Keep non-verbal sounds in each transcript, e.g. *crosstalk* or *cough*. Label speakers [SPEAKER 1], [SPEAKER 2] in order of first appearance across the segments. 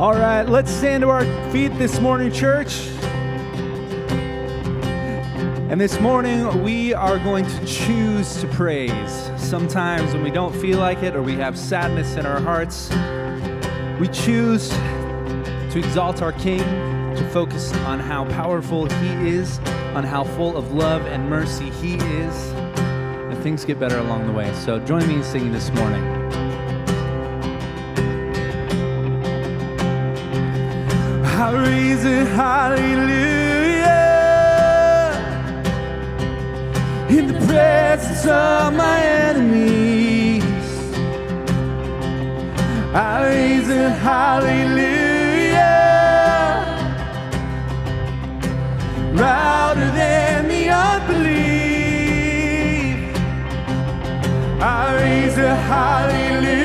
[SPEAKER 1] All right, let's stand to our feet this morning, church. And this morning, we are going to choose to praise. Sometimes when we don't feel like it or we have sadness in our hearts, we choose to exalt our King, to focus on how powerful He is, on how full of love and mercy He is, and things get better along the way. So join me in singing this morning. I raise a hallelujah in the presence of my enemies. I raise a hallelujah louder than the unbelief. I raise a hallelujah.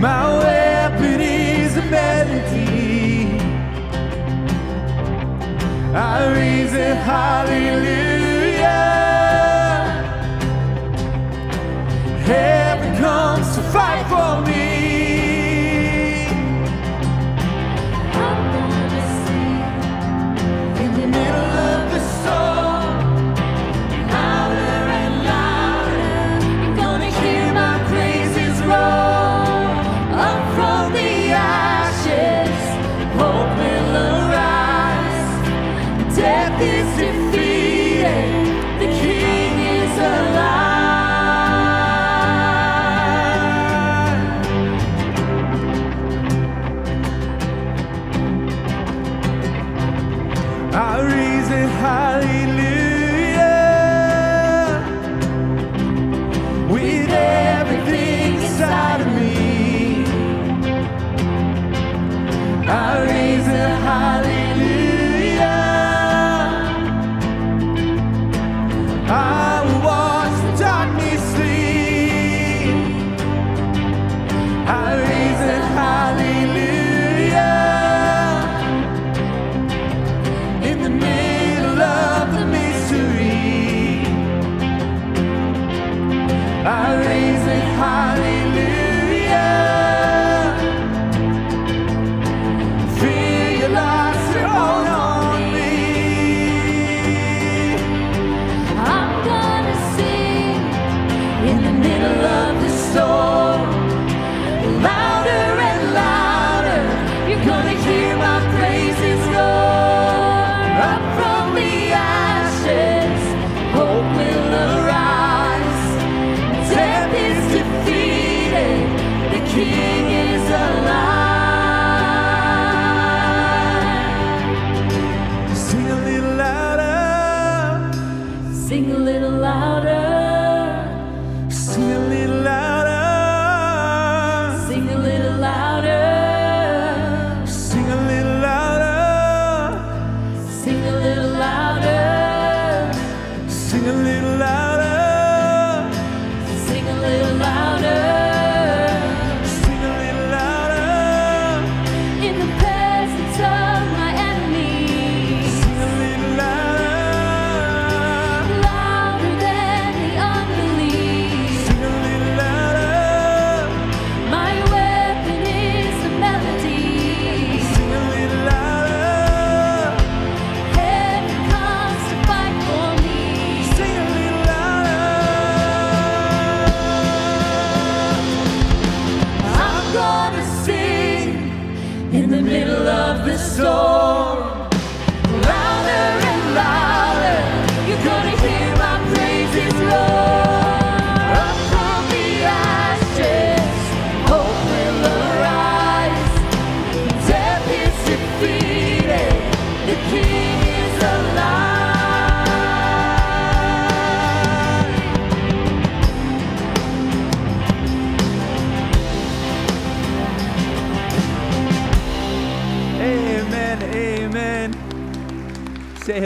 [SPEAKER 1] My weapon I raise a hallelujah. Heaven comes to fight for me.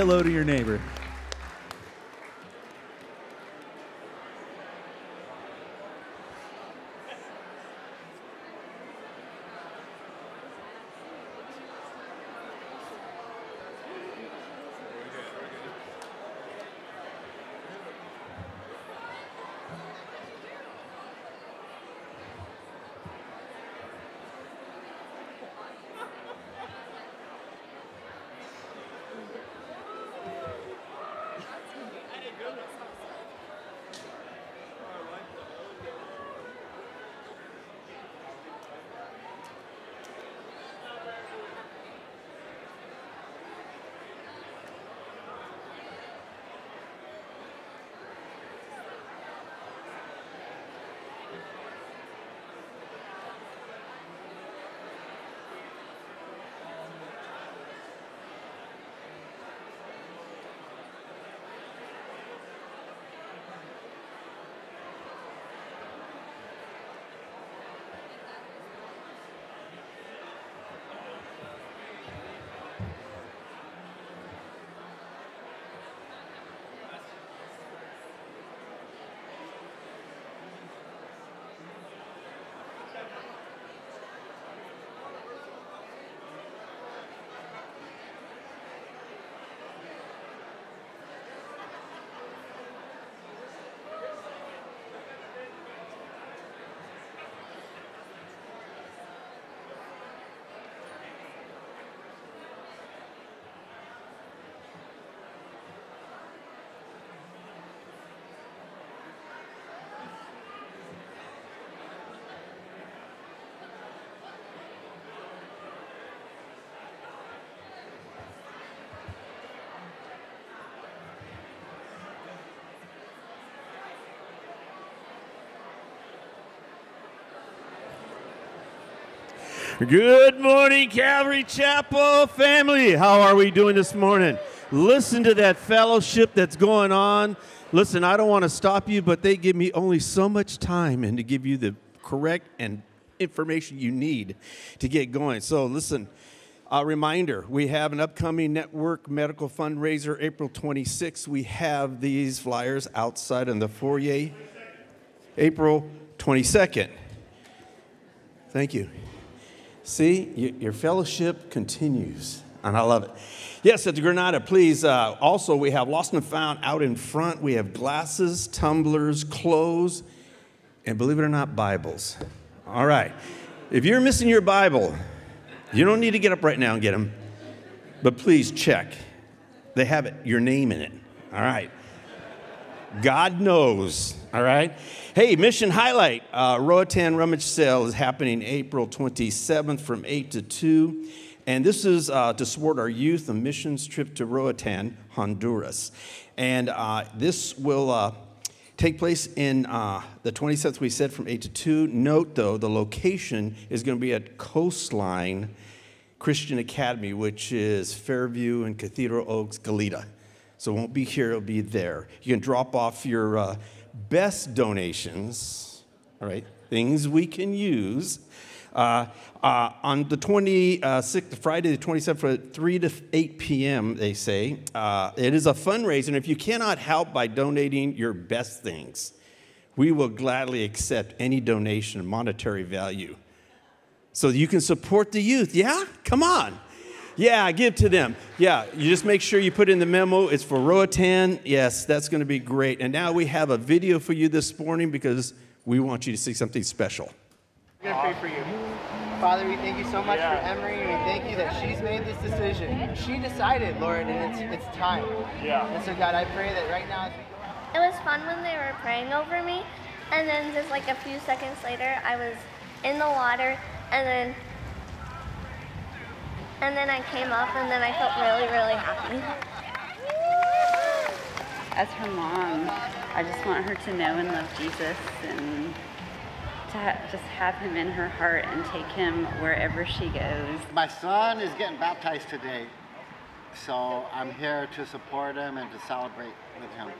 [SPEAKER 1] Hello to your neighbor.
[SPEAKER 2] Good morning, Calvary Chapel family. How are we doing this morning? Listen to that fellowship that's going on. Listen, I don't want to stop you, but they give me only so much time and to give you the correct and information you need to get going. So, listen, a reminder we have an upcoming network medical fundraiser April 26th. We have these flyers outside in the foyer. April 22nd. Thank you. See, your fellowship continues, and I love it. Yes, at the Granada, please. Uh, also, we have Lost and Found out in front. We have glasses, tumblers, clothes, and believe it or not, Bibles. All right. If you're missing your Bible, you don't need to get up right now and get them, but please check. They have it, your name in it. All right. God knows. All right. Hey, mission highlight uh, Roatan Rummage Sale is happening April 27th from 8 to 2. And this is uh, to support our youth, a missions trip to Roatan, Honduras. And uh, this will uh, take place in uh, the 27th, we said, from 8 to 2. Note, though, the location is going to be at Coastline Christian Academy, which is Fairview and Cathedral Oaks, Goleta. So it won't be here, it'll be there. You can drop off your uh, best donations, all right, things we can use. Uh, uh, on the 26th, Friday the 27th, from 3 to 8 p.m., they say. Uh, it is a fundraiser, and if you cannot help by donating your best things, we will gladly accept any donation of monetary value so you can support the youth. Yeah? Come on. Yeah, give to them. Yeah, you just make sure you put in the memo. It's for Roatan. Yes, that's going to be great. And now we have a video for you this morning because we want you to see something special.
[SPEAKER 3] We're going to pray for you. Father, we thank you so much yeah. for Emery. We thank you that she's made this decision. She decided, Lord, and it's, it's time. Yeah. And so, God, I pray that right now.
[SPEAKER 4] It was fun when they were praying over me. And then just like a few seconds later, I was in the water. And then and then I came up and then I felt really, really happy.
[SPEAKER 5] As her mom, I just want her to know and love Jesus and to ha just have him in her heart and take him wherever she goes.
[SPEAKER 6] My son is getting baptized today, so I'm here to support him and to celebrate with him.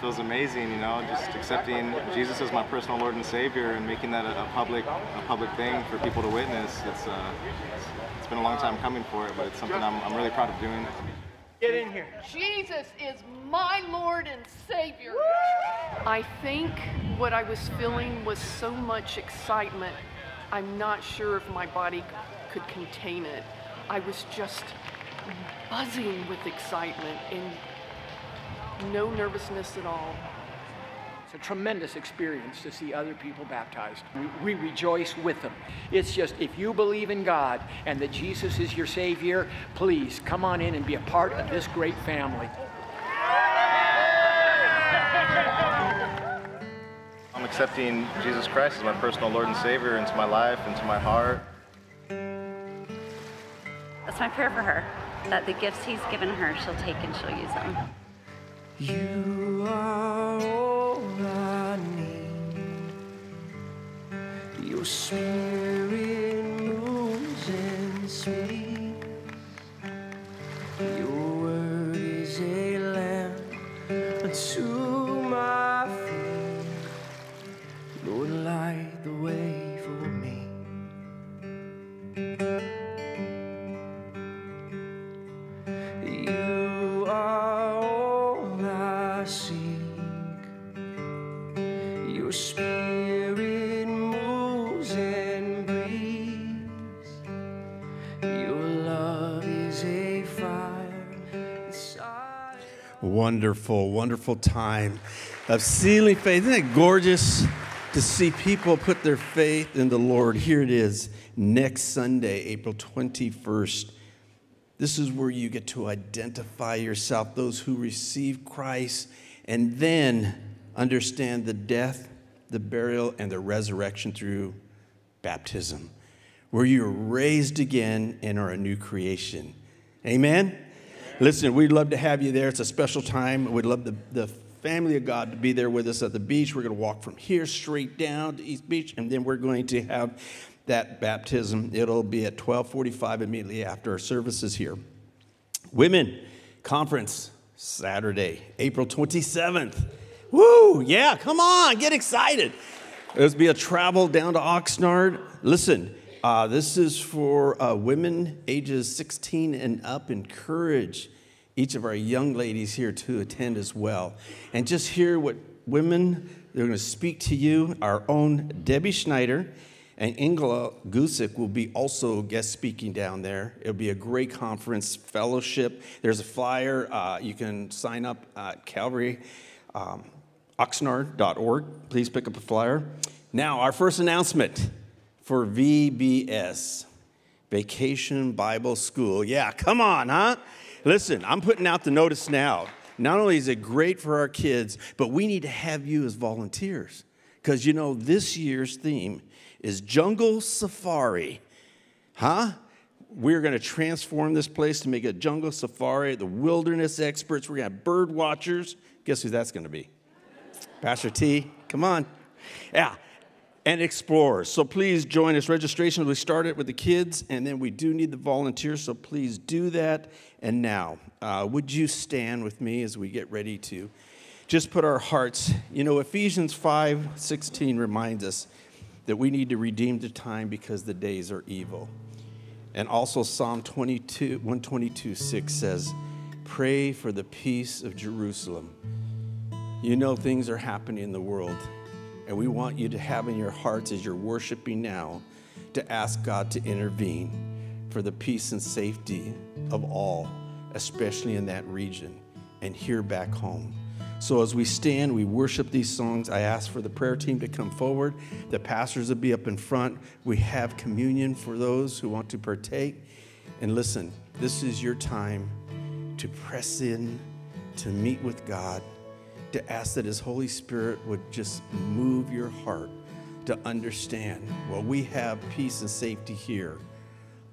[SPEAKER 7] Feels amazing, you know, just accepting Jesus as my personal Lord and Savior and making that a, a public, a public thing for people to witness. It's, uh, it's it's been a long time coming for it, but it's something I'm, I'm really proud of doing.
[SPEAKER 3] Get in here.
[SPEAKER 8] Jesus is my Lord and Savior. I think what I was feeling was so much excitement. I'm not sure if my body could contain it. I was just buzzing with excitement and no nervousness at all
[SPEAKER 9] a tremendous experience to see other people baptized. We, we, rejoice with them. It's just if you believe in God and that Jesus is your Savior, please come on in and be a part of this great family.
[SPEAKER 7] I'm accepting Jesus Christ as my personal Lord and Savior into my life, into my heart.
[SPEAKER 5] That's my prayer for her, that the gifts He's given her, she'll take and she'll use them. You are Your spirit moves and speaks. Your word is a lamp unto
[SPEAKER 2] Wonderful, wonderful time of sealing faith. Isn't it gorgeous to see people put their faith in the Lord? Here it is next Sunday, April 21st. This is where you get to identify yourself, those who receive Christ, and then understand the death, the burial, and the resurrection through baptism, where you're raised again and are a new creation. Amen? Listen, we'd love to have you there. It's a special time. We'd love the, the family of God to be there with us at the beach. We're going to walk from here straight down to East Beach, and then we're going to have that baptism. It'll be at 12:45 immediately after our services here. Women conference Saturday, April 27th. Woo! Yeah, come on, get excited. There's be a travel down to Oxnard. Listen, uh, this is for uh, women ages 16 and up. Encourage each of our young ladies here to attend as well. And just hear what women, they're going to speak to you. Our own Debbie Schneider and Inga-Lill Guzik will be also guest speaking down there. It'll be a great conference, fellowship. There's a flyer. Uh, you can sign up at Calvary. Um, oxnard.org. Please pick up a flyer. Now, our first announcement for VBS, Vacation Bible School. Yeah, come on, huh? Listen, I'm putting out the notice now. Not only is it great for our kids, but we need to have you as volunteers. Because you know, this year's theme is Jungle Safari. Huh? We're going to transform this place to make a jungle safari. The wilderness experts, we're going to have bird watchers. Guess who that's going to be? Pastor T, come on. Yeah, and explorers. So please join us. Registration, we started with the kids, and then we do need the volunteers, so please do that. And now, uh, would you stand with me as we get ready to just put our hearts, you know, Ephesians 5 16 reminds us that we need to redeem the time because the days are evil. And also Psalm 22, 122 6 says, Pray for the peace of Jerusalem. You know things are happening in the world, and we want you to have in your hearts as you're worshiping now to ask God to intervene for the peace and safety of all, especially in that region and here back home. So as we stand, we worship these songs. I ask for the prayer team to come forward. The pastors will be up in front. We have communion for those who want to partake. And listen, this is your time to press in, to meet with God, to ask that His Holy Spirit would just move your heart to understand well, we have peace and safety here.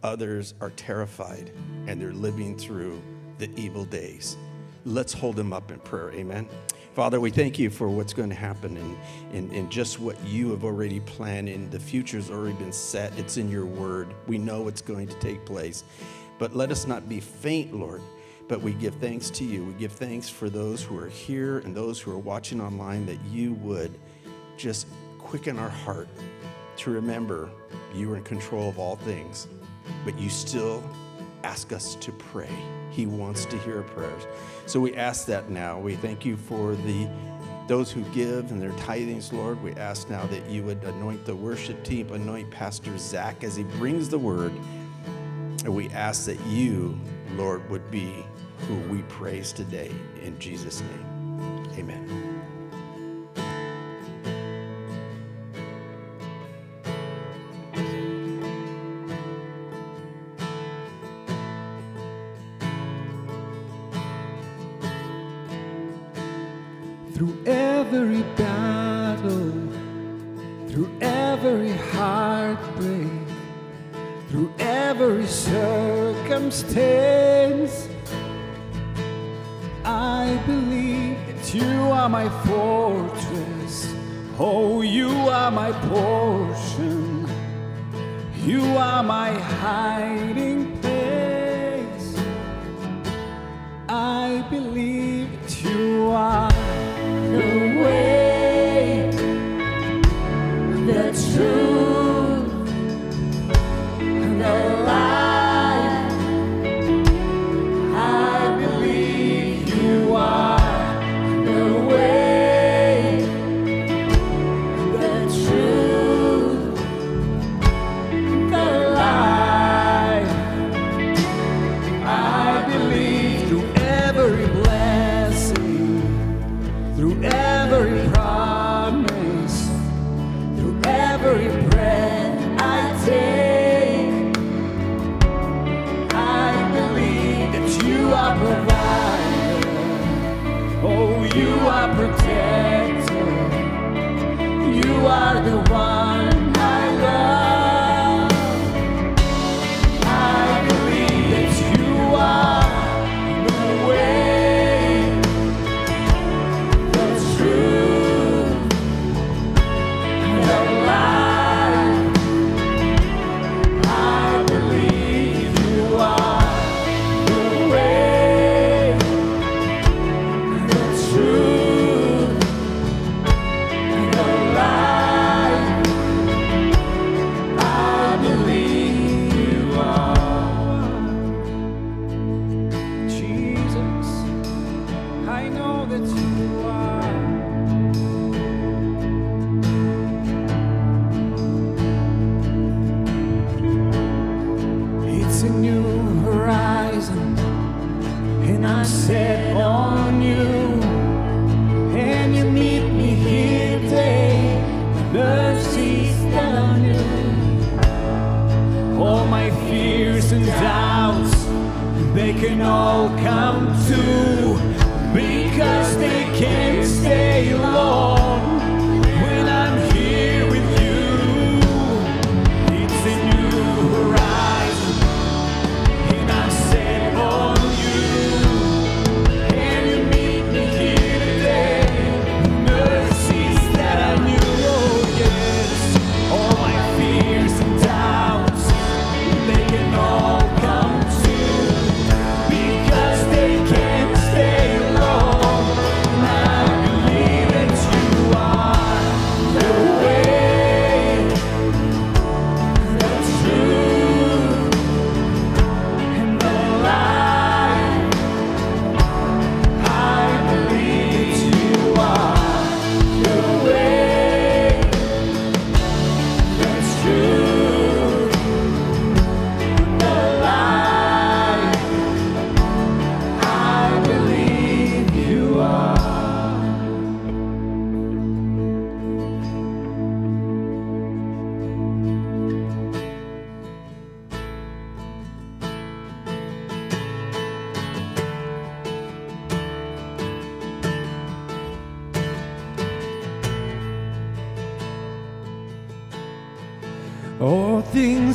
[SPEAKER 2] Others are terrified and they're living through the evil days. Let's hold them up in prayer. Amen. Father, we thank you for what's going to happen and, and, and just what you have already planned. And the future's already been set, it's in your word. We know it's going to take place. But let us not be faint, Lord, but we give thanks to you. We give thanks for those who are here and those who are watching online that you would just quicken our heart to remember you are in control of all things, but you still ask us to pray. He wants to hear prayers. So we ask that now. We thank you for the those who give and their tithings, Lord. We ask now that you would anoint the worship team, anoint Pastor Zach as he brings the word. And we ask that you, Lord, would be who we praise today. In Jesus' name, amen.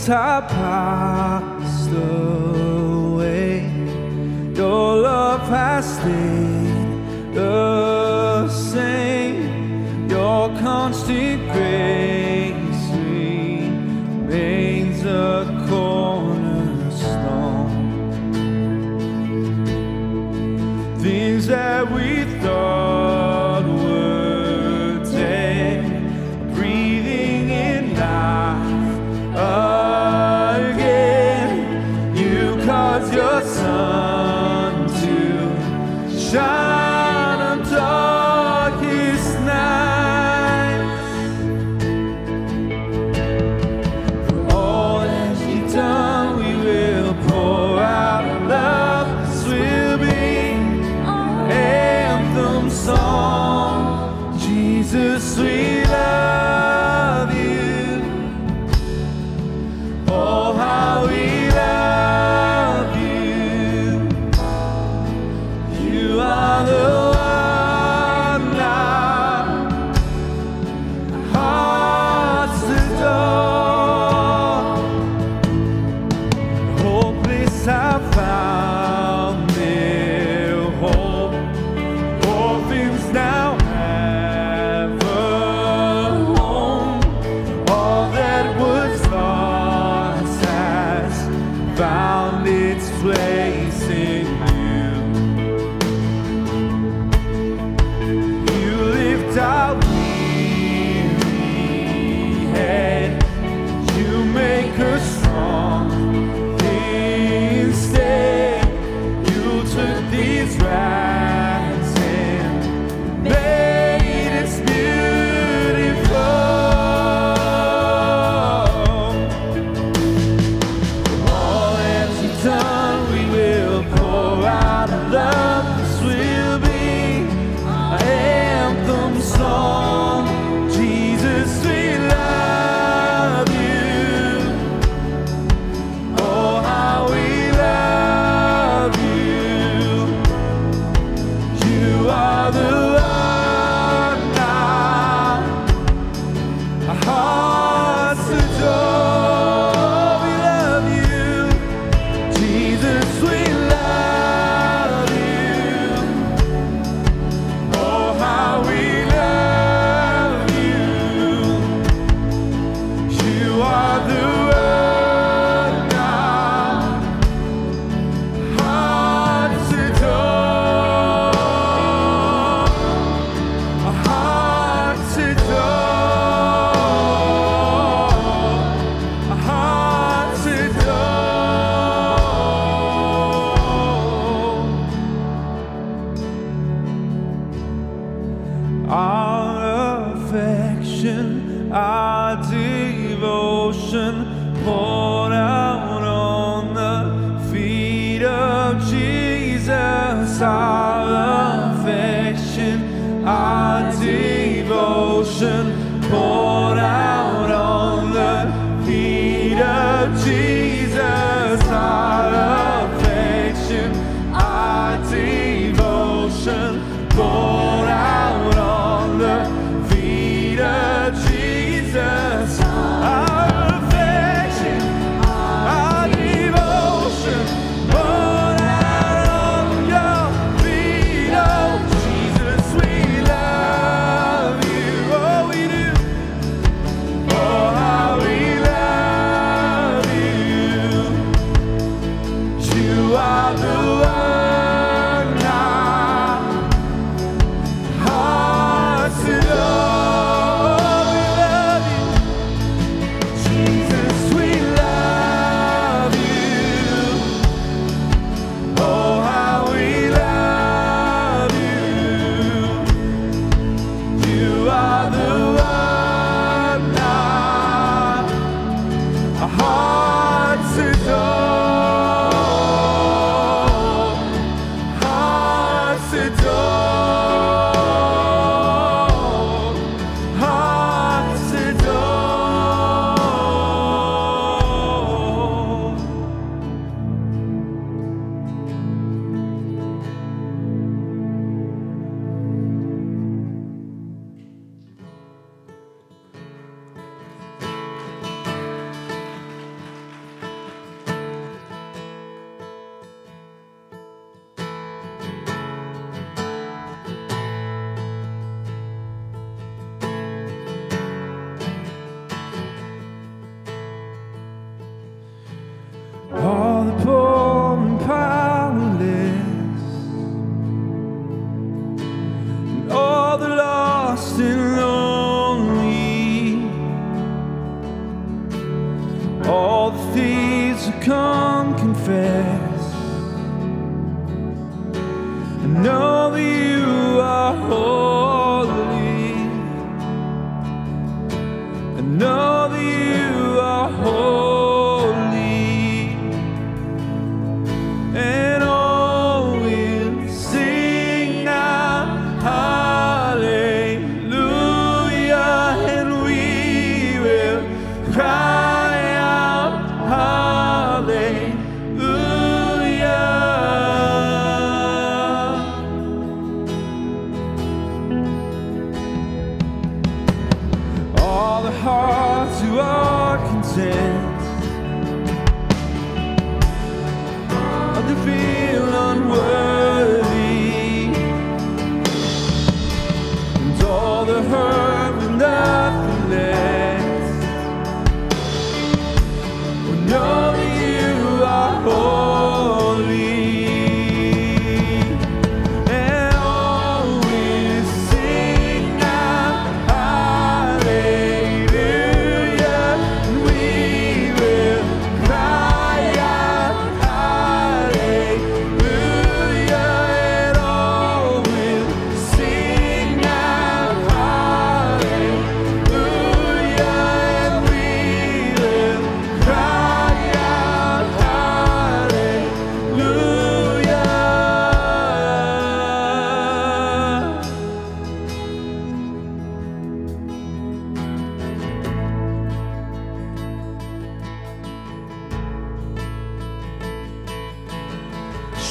[SPEAKER 1] Things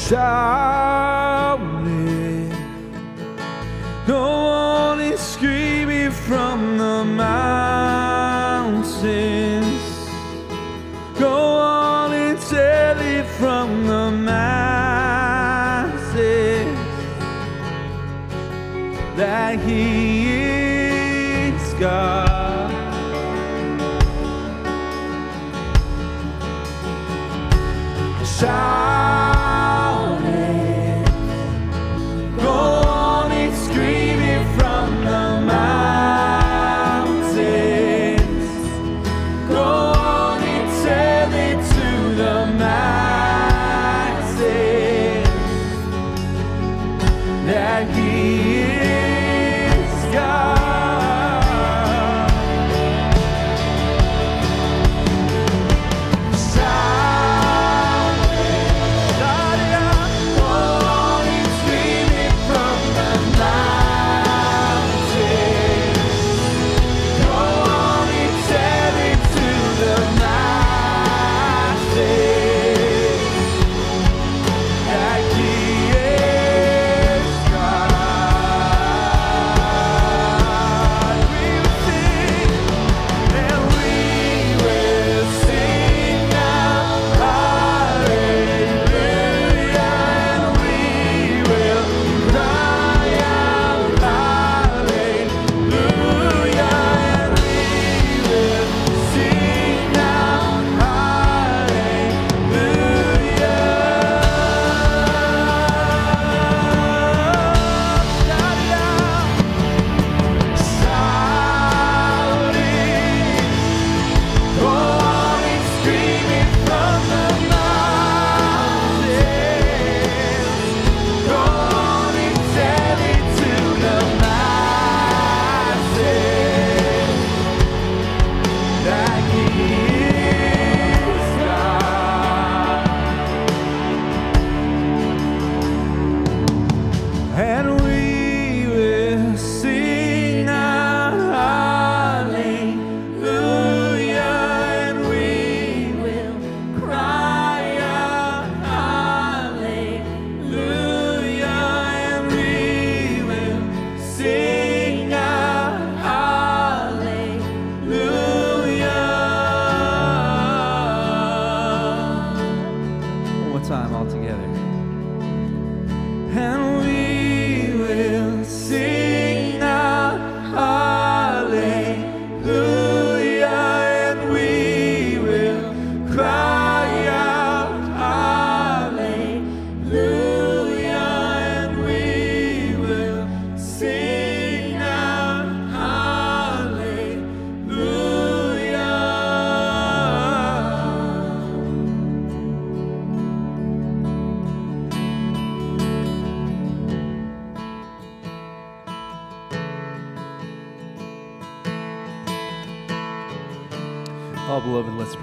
[SPEAKER 1] Shout it. Go on and scream it from the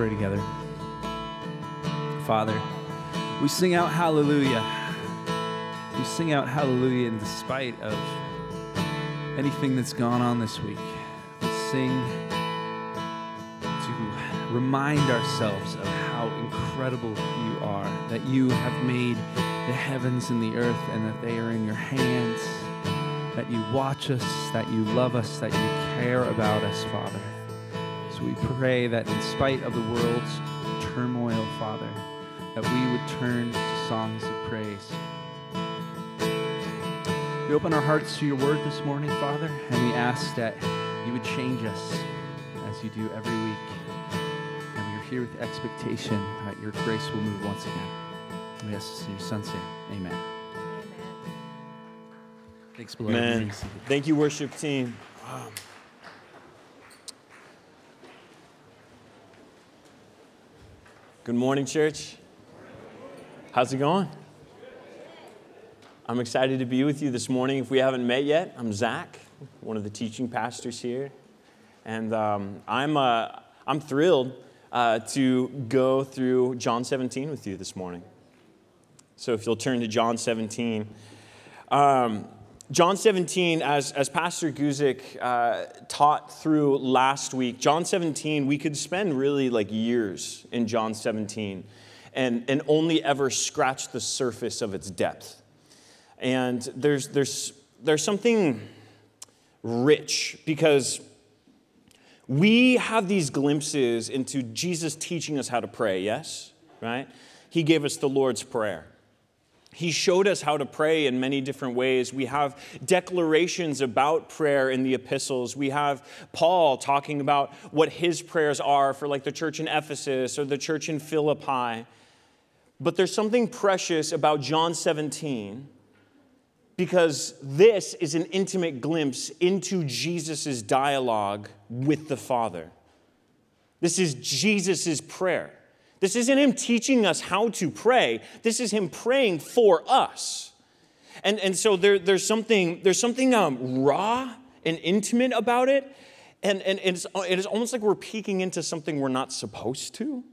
[SPEAKER 10] pray together. Father, we sing out hallelujah. We sing out hallelujah in despite of anything that's gone on this week. We sing to remind ourselves of how incredible you are, that you have made the heavens and the earth and that they are in your hands, that you watch us, that you love us, that you care about us, Father. So we pray that in spite of the world's turmoil, Father, that we would turn to songs of praise. We open our hearts to your word this morning, Father, and we ask that you would change us as you do every week. And we are here with expectation that your grace will move once again. We ask this in your son's name. Amen. Thanks, beloved.
[SPEAKER 11] Man, thank you, worship team. Wow. Good morning, church. How's it going? I'm excited to be with you this morning. If we haven't met yet, I'm Zach, one of the teaching pastors here. And um, I'm, uh, I'm thrilled uh, to go through John 17 with you this morning. So if you'll turn to John 17. Um, John 17, as, as Pastor Guzik uh, taught through last week, John 17, we could spend really like years in John 17 and, and only ever scratch the surface of its depth. And there's, there's, there's something rich because we have these glimpses into Jesus teaching us how to pray, yes? Right? He gave us the Lord's Prayer. He showed us how to pray in many different ways. We have declarations about prayer in the epistles. We have Paul talking about what his prayers are for, like, the church in Ephesus or the church in Philippi. But there's something precious about John 17 because this is an intimate glimpse into Jesus' dialogue with the Father. This is Jesus' prayer. This isn't him teaching us how to pray. This is him praying for us. And, and so there, there's something, there's something um, raw and intimate about it. And, and it's, it is almost like we're peeking into something we're not supposed to,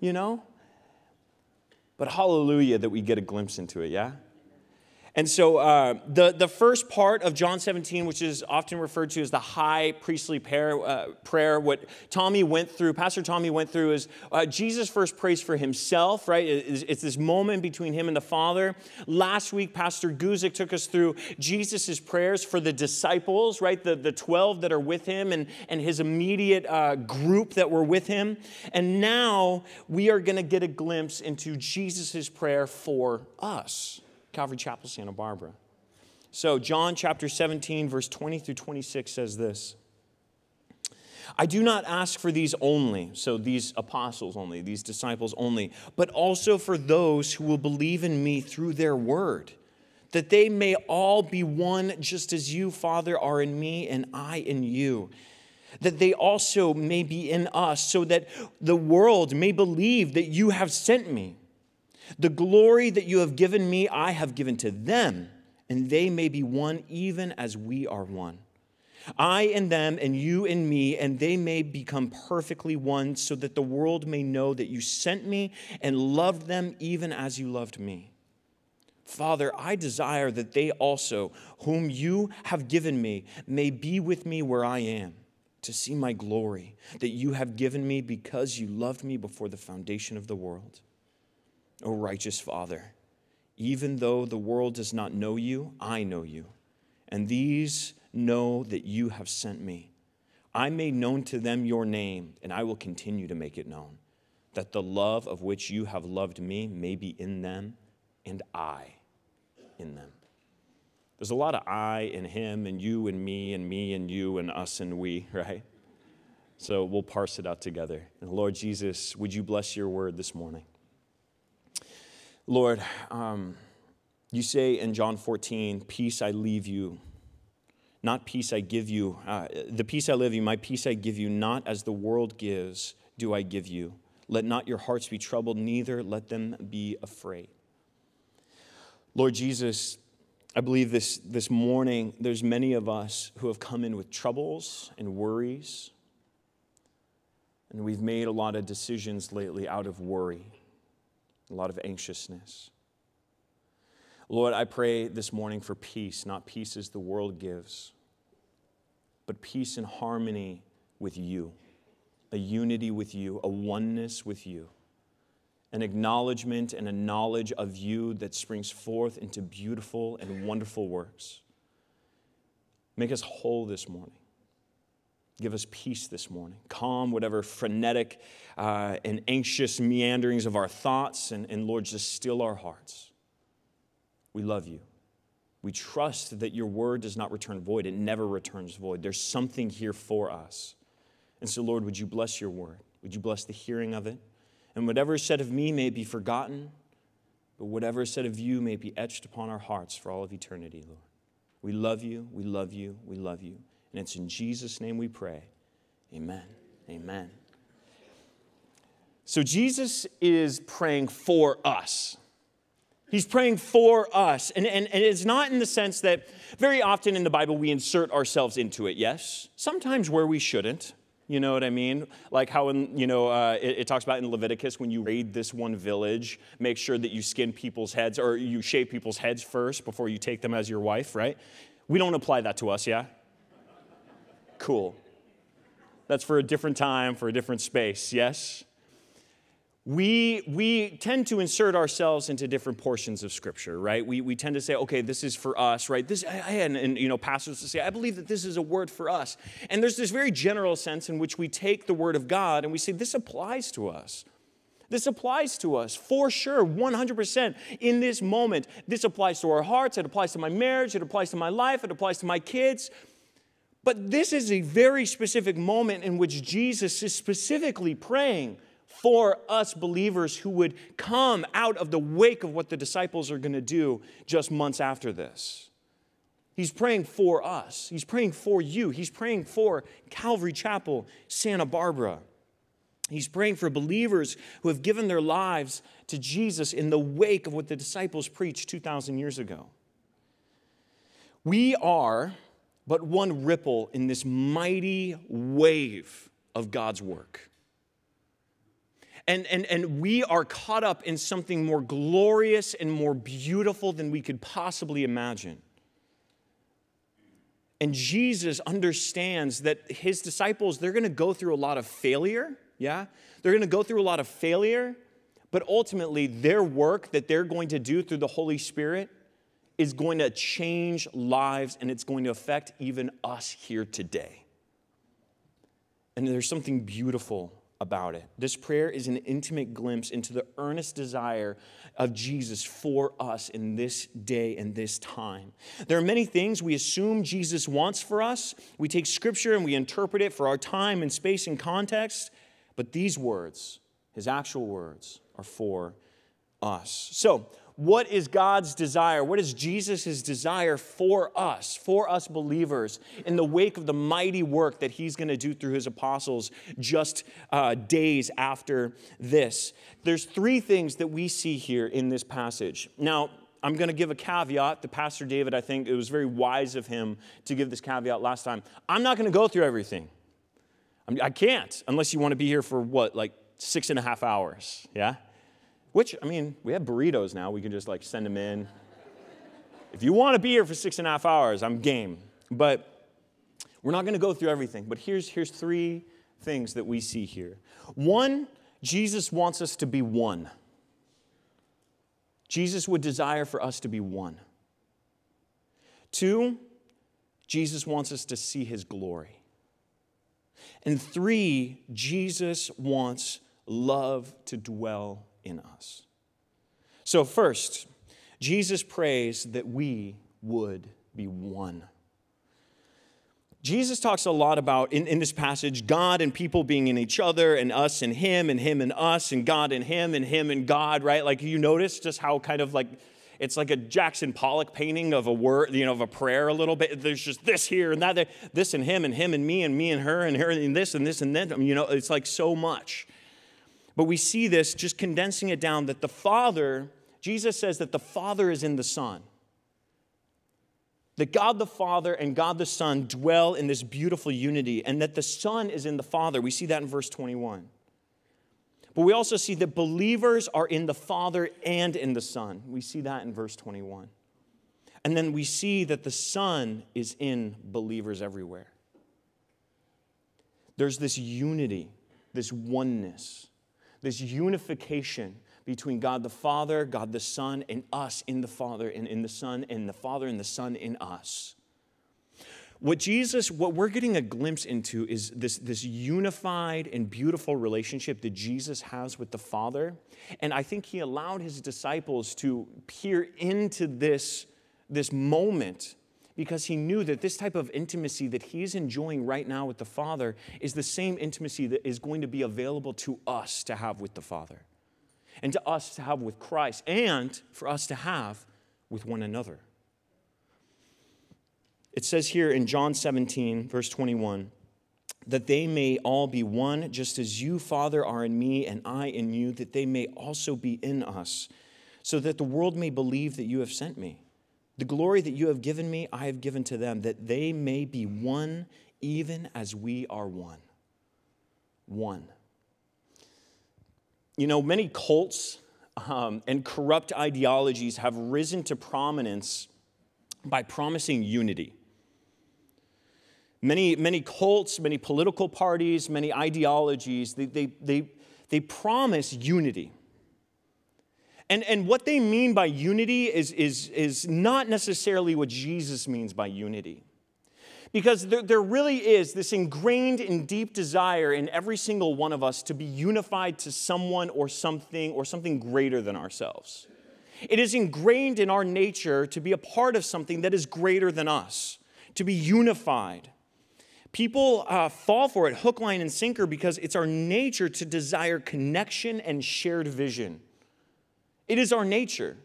[SPEAKER 11] you know? But hallelujah that we get a glimpse into it, yeah? And so uh, the, the first part of John 17, which is often referred to as the high priestly prayer, uh, prayer what Tommy went through, Pastor Tommy went through, is uh, Jesus first prays for himself, right? It's, it's, this moment between him and the Father. Last week, Pastor Guzik took us through Jesus' prayers for the disciples, right? The, the 12 that are with him and, and his immediate uh, group that were with him. And now we are going to get a glimpse into Jesus' prayer for us. Calvary Chapel, Santa Barbara. So, John chapter 17, verse 20 through 26 says this I do not ask for these only, so these apostles only, these disciples only, but also for those who will believe in me through their word, that they may all be one, just as you, Father, are in me and I in you. That they also may be in us, so that the world may believe that you have sent me. The glory that you have given me, I have given to them, and they may be one even as we are one. I and them, and you and me, and they may become perfectly one, so that the world may know that you sent me and loved them even as you loved me. Father, I desire that they also, whom you have given me, may be with me where I am, to see my glory that you have given me because you loved me before the foundation of the world. O righteous Father, even though the world does not know you, I know you, and these know that you have sent me. I made known to them your name, and I will continue to make it known, that the love of which you have loved me may be in them and I in them. There's a lot of I in him and you and me and me and you and us and we, *laughs* right? So we'll parse it out together. And Lord Jesus, would you bless your word this morning? Lord, um, you say in John 14, Peace I leave you, not peace I give you. Uh, the peace I leave you, my peace I give you, not as the world gives, do I give you. Let not your hearts be troubled, neither let them be afraid. Lord Jesus, I believe this, this morning there's many of us who have come in with troubles and worries. And we've made a lot of decisions lately out of worry, a lot of anxiousness. Lord, I pray this morning for peace, not peace as the world gives, but peace and harmony with you, a unity with you, a oneness with you, an acknowledgement and a knowledge of you that springs forth into beautiful and wonderful works. Make us whole this morning. Give us peace this morning. Calm whatever frenetic uh, and anxious meanderings of our thoughts, and, and Lord, just still our hearts. We love you. We trust that your word does not return void. It never returns void. There's something here for us. And so, Lord, would you bless your word? Would you bless the hearing of it? And whatever is said of me may be forgotten, but whatever is said of you may be etched upon our hearts for all of eternity, Lord. We love you, we love you, we love you. And it's in Jesus' name we pray. Amen. Amen. So Jesus is praying for us. He's praying for us. And, and, and it's not in the sense that very often in the Bible we insert ourselves into it, yes? Sometimes where we shouldn't. You know what I mean? Like how in, you know, uh, it, it, talks about in Leviticus when you raid this one village, make sure that you skin people's heads or you shave people's heads first before you take them as your wife, right? We don't apply that to us, yeah? Cool. That's for a different time, for a different space, yes? we, we tend to insert ourselves into different portions of scripture right? We, we tend to say okay this is for us right? This and, and you know pastors to say i believe that this is a word for us. And there's this very general sense in which we take the word of god and we say this applies to us. This applies to us for sure 100% in this moment this applies to our hearts it applies to my marriage it applies to my life it applies to my kids but this is a very specific moment in which jesus is specifically praying for us believers who would come out of the wake of what the disciples are going to do just months after this. He's praying for us. He's praying for you. He's praying for Calvary Chapel, Santa Barbara. He's praying for believers who have given their lives to Jesus in the wake of what the disciples preached 2,000 years ago. We are but one ripple in this mighty wave of God's work. And, and, and we are caught up in something more glorious and more beautiful than we could possibly imagine. And Jesus understands that his disciples, they're going to go through a lot of failure. Yeah? They're going to go through a lot of failure. But ultimately, their work that they're going to do through the Holy Spirit is going to change lives and it's going to affect even us here today. And there's something beautiful about it. This prayer is an intimate glimpse into the earnest desire of Jesus for us in this day and this time. There are many things we assume Jesus wants for us. We take scripture and we interpret it for our time and space and context, but these words, his actual words, are for us. So, what is God's desire? What is Jesus' desire for us, for us believers, in the wake of the mighty work that he's going to do through his apostles just uh, days after this? There's three things that we see here in this passage. Now, I'm going to give a caveat. The Pastor David, I think it was very wise of him to give this caveat last time. I'm not going to go through everything. I, mean, I can't unless you want to be here for what, like six and a half hours, yeah? Which, I mean, we have burritos now. We can just like send them in. If you want to be here for six and a half hours, I'm game. But we're not going to go through everything. But here's, here's three things that we see here. One, Jesus wants us to be one. Jesus would desire for us to be one. Two, Jesus wants us to see his glory. And three, Jesus wants love to dwell in us. So, first, Jesus prays that we would be one. Jesus talks a lot about in, in this passage God and people being in each other, and us and Him, and Him and us, and God and Him, and Him and God, right? Like you notice just how kind of like it's like a Jackson Pollock painting of a word, you know, of a prayer a little bit. There's just this here and that there, this and him and him and me and me and her and her and this and this and then. You know, it's like so much. But we see this just condensing it down that the Father, Jesus says that the Father is in the Son that God the Father and God the Son dwell in this beautiful unity, and that the Son is in the Father. We see that in verse 21. But we also see that believers are in the Father and in the Son. We see that in verse 21. And then we see that the Son is in believers everywhere. There's this unity, this oneness, this unification between God the Father, God the Son, and us in the Father and in the Son, and the Father and the Son in us. What Jesus, what we're getting a glimpse into is this, this unified and beautiful relationship that Jesus has with the Father. And I think he allowed his disciples to peer into this, this moment because he knew that this type of intimacy that he's enjoying right now with the Father is the same intimacy that is going to be available to us to have with the Father and to us to have with Christ and for us to have with one another. It says here in John 17, verse 21, that they may all be one, just as you, Father, are in me and I in you, that they may also be in us, so that the world may believe that you have sent me. The glory that you have given me, I have given to them, that they may be one, even as we are one. One. You know, many cults um, and corrupt ideologies have risen to prominence by promising unity. Many, many cults, many political parties, many ideologies, they, they, they, they promise unity. And, and what they mean by unity is, is, is not necessarily what Jesus means by unity. Because there, there really is this ingrained and deep desire in every single one of us to be unified to someone or something or something greater than ourselves. It is ingrained in our nature to be a part of something that is greater than us, to be unified. People uh, fall for it hook, line, and sinker because it's our nature to desire connection and shared vision. It is our nature.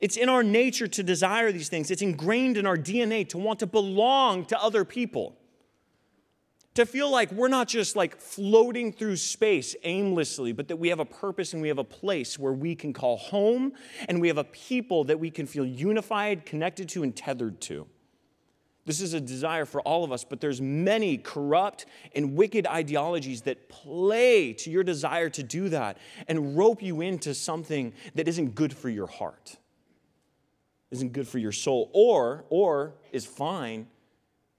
[SPEAKER 11] It's in our nature to desire these things. It's ingrained in our DNA to want to belong to other people. To feel like we're not just like floating through space aimlessly, but that we have a purpose and we have a place where we can call home and we have a people that we can feel unified, connected to, and tethered to. This is a desire for all of us, but there's many corrupt and wicked ideologies that play to your desire to do that and rope you into something that isn't good for your heart isn't good for your soul, or, or is fine,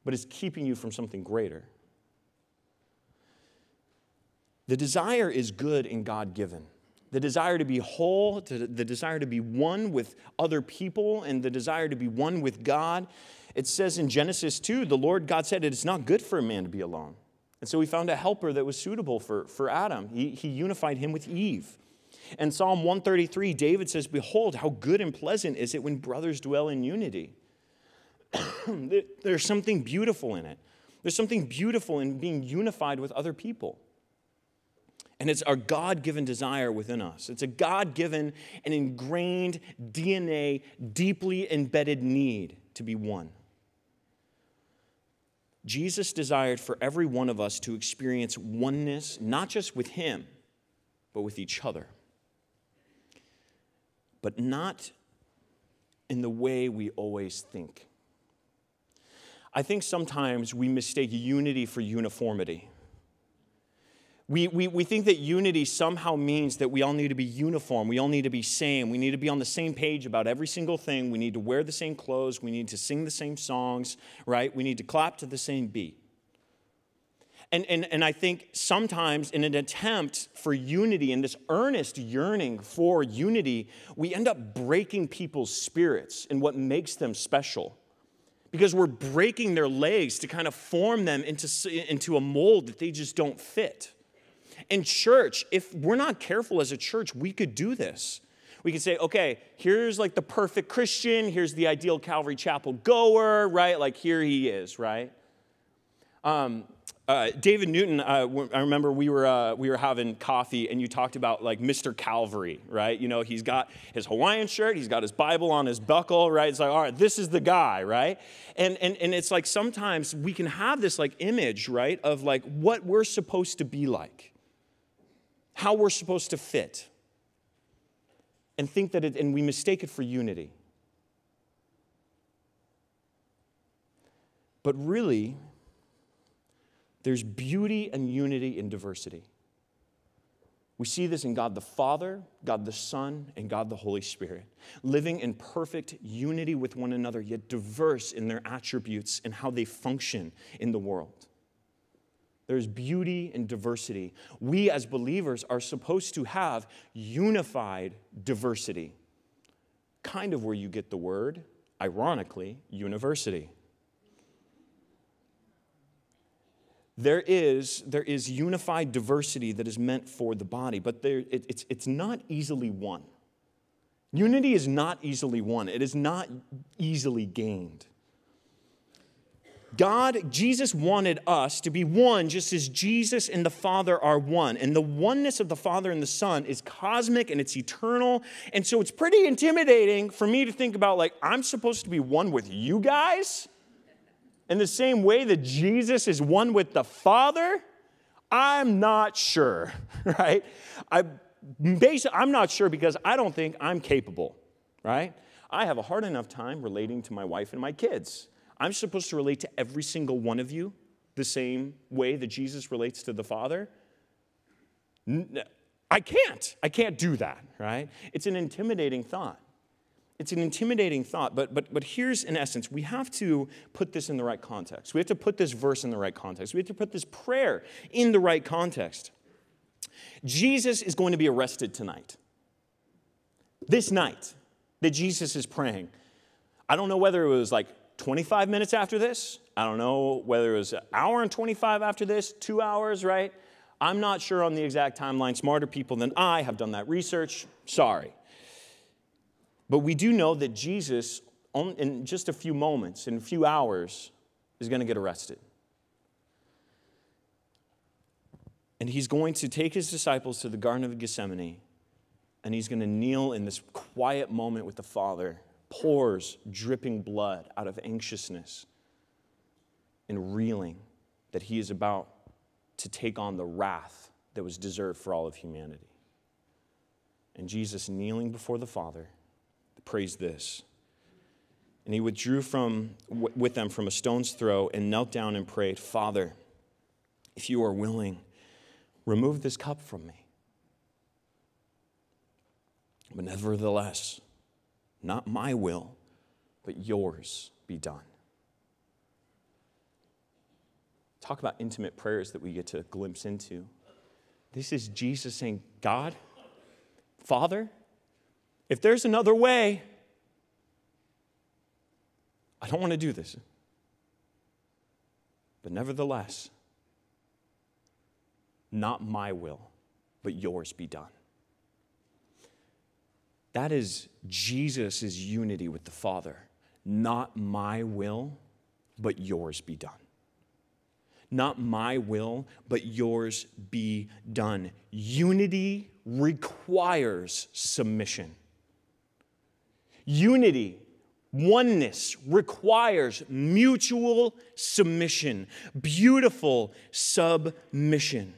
[SPEAKER 11] but is keeping you from something greater. The desire is good and God given. The desire to be whole, to, the desire to be one with other people, and the desire to be one with God. It says in Genesis 2, the Lord God said, It is not good for a man to be alone. And so he found a helper that was suitable for, for Adam. He, he unified him with Eve. And Psalm 133, David says, Behold, how good and pleasant is it when brothers dwell in unity. *coughs* There's something beautiful in it. There's something beautiful in being unified with other people. And it's our God given desire within us. It's a God given and ingrained DNA, deeply embedded need to be one. Jesus desired for every one of us to experience oneness, not just with Him, but with each other but not in the way we always think. I think sometimes we mistake unity for uniformity. We, we, we think that unity somehow means that we all need to be uniform. We all need to be same. We need to be on the same page about every single thing. We need to wear the same clothes. We need to sing the same songs, right? We need to clap to the same beat. And, and, and I think sometimes in an attempt for unity and this earnest yearning for unity, we end up breaking people's spirits and what makes them special. Because we're breaking their legs to kind of form them into, into a mold that they just don't fit. In church, if we're not careful as a church, we could do this. We could say, okay, here's like the perfect Christian, here's the ideal Calvary Chapel goer, right? Like here he is, right? Um, uh, David Newton, uh, I remember we were, uh, we were having coffee and you talked about like Mr. Calvary, right? You know, he's got his Hawaiian shirt, he's got his Bible on his buckle, right? It's like, all right, this is the guy, right? And, and, and it's like sometimes we can have this like image, right, of like what we're supposed to be like, how we're supposed to fit, and think that it, and we mistake it for unity. But really, there's beauty and unity in diversity. We see this in God the Father, God the Son, and God the Holy Spirit, living in perfect unity with one another, yet diverse in their attributes and how they function in the world. There's beauty and diversity. We as believers are supposed to have unified diversity, kind of where you get the word, ironically, university. there is, there is unified diversity that is meant for the body, but there, it, it's, it's not easily won. Unity is not easily won, it is not easily gained. God, Jesus wanted us to be one just as Jesus and the Father are one. And the oneness of the Father and the Son is cosmic and it's eternal. And so it's pretty intimidating for me to think about, like, I'm supposed to be one with you guys? in the same way that Jesus is one with the Father? I'm not sure, *laughs* right? I, basically, I'm not sure because I don't think I'm capable, right? I have a hard enough time relating to my wife and my kids. I'm supposed to relate to every single one of you the same way that Jesus relates to the Father. I can't. I can't do that, right? It's an intimidating thought. It's an intimidating thought, but, but, but here's in essence we have to put this in the right context. We have to put this verse in the right context. We have to put this prayer in the right context. Jesus is going to be arrested tonight. This night that Jesus is praying. I don't know whether it was like 25 minutes after this. I don't know whether it was an hour and 25 after this, two hours, right? I'm not sure on the exact timeline. Smarter people than I have done that research. Sorry. But we do know that Jesus, in just a few moments, in a few hours, is going to get arrested. And he's going to take his disciples to the Garden of Gethsemane, and he's going to kneel in this quiet moment with the Father, pores dripping blood out of anxiousness and reeling that he is about to take on the wrath that was deserved for all of humanity. And Jesus kneeling before the Father prays this. And he withdrew from, with them from a stone's throw and knelt down and prayed, Father, if you are willing, remove this cup from me. But nevertheless, not my will, but yours be done. Talk about intimate prayers that we get to glimpse into. This is Jesus saying, God, Father, if there's another way, I don't want to do this. But nevertheless, not my will, but yours be done. That is Jesus' unity with the Father. Not my will, but yours be done. Not my will, but yours be done. Unity requires submission. Unity, oneness requires mutual submission, beautiful submission.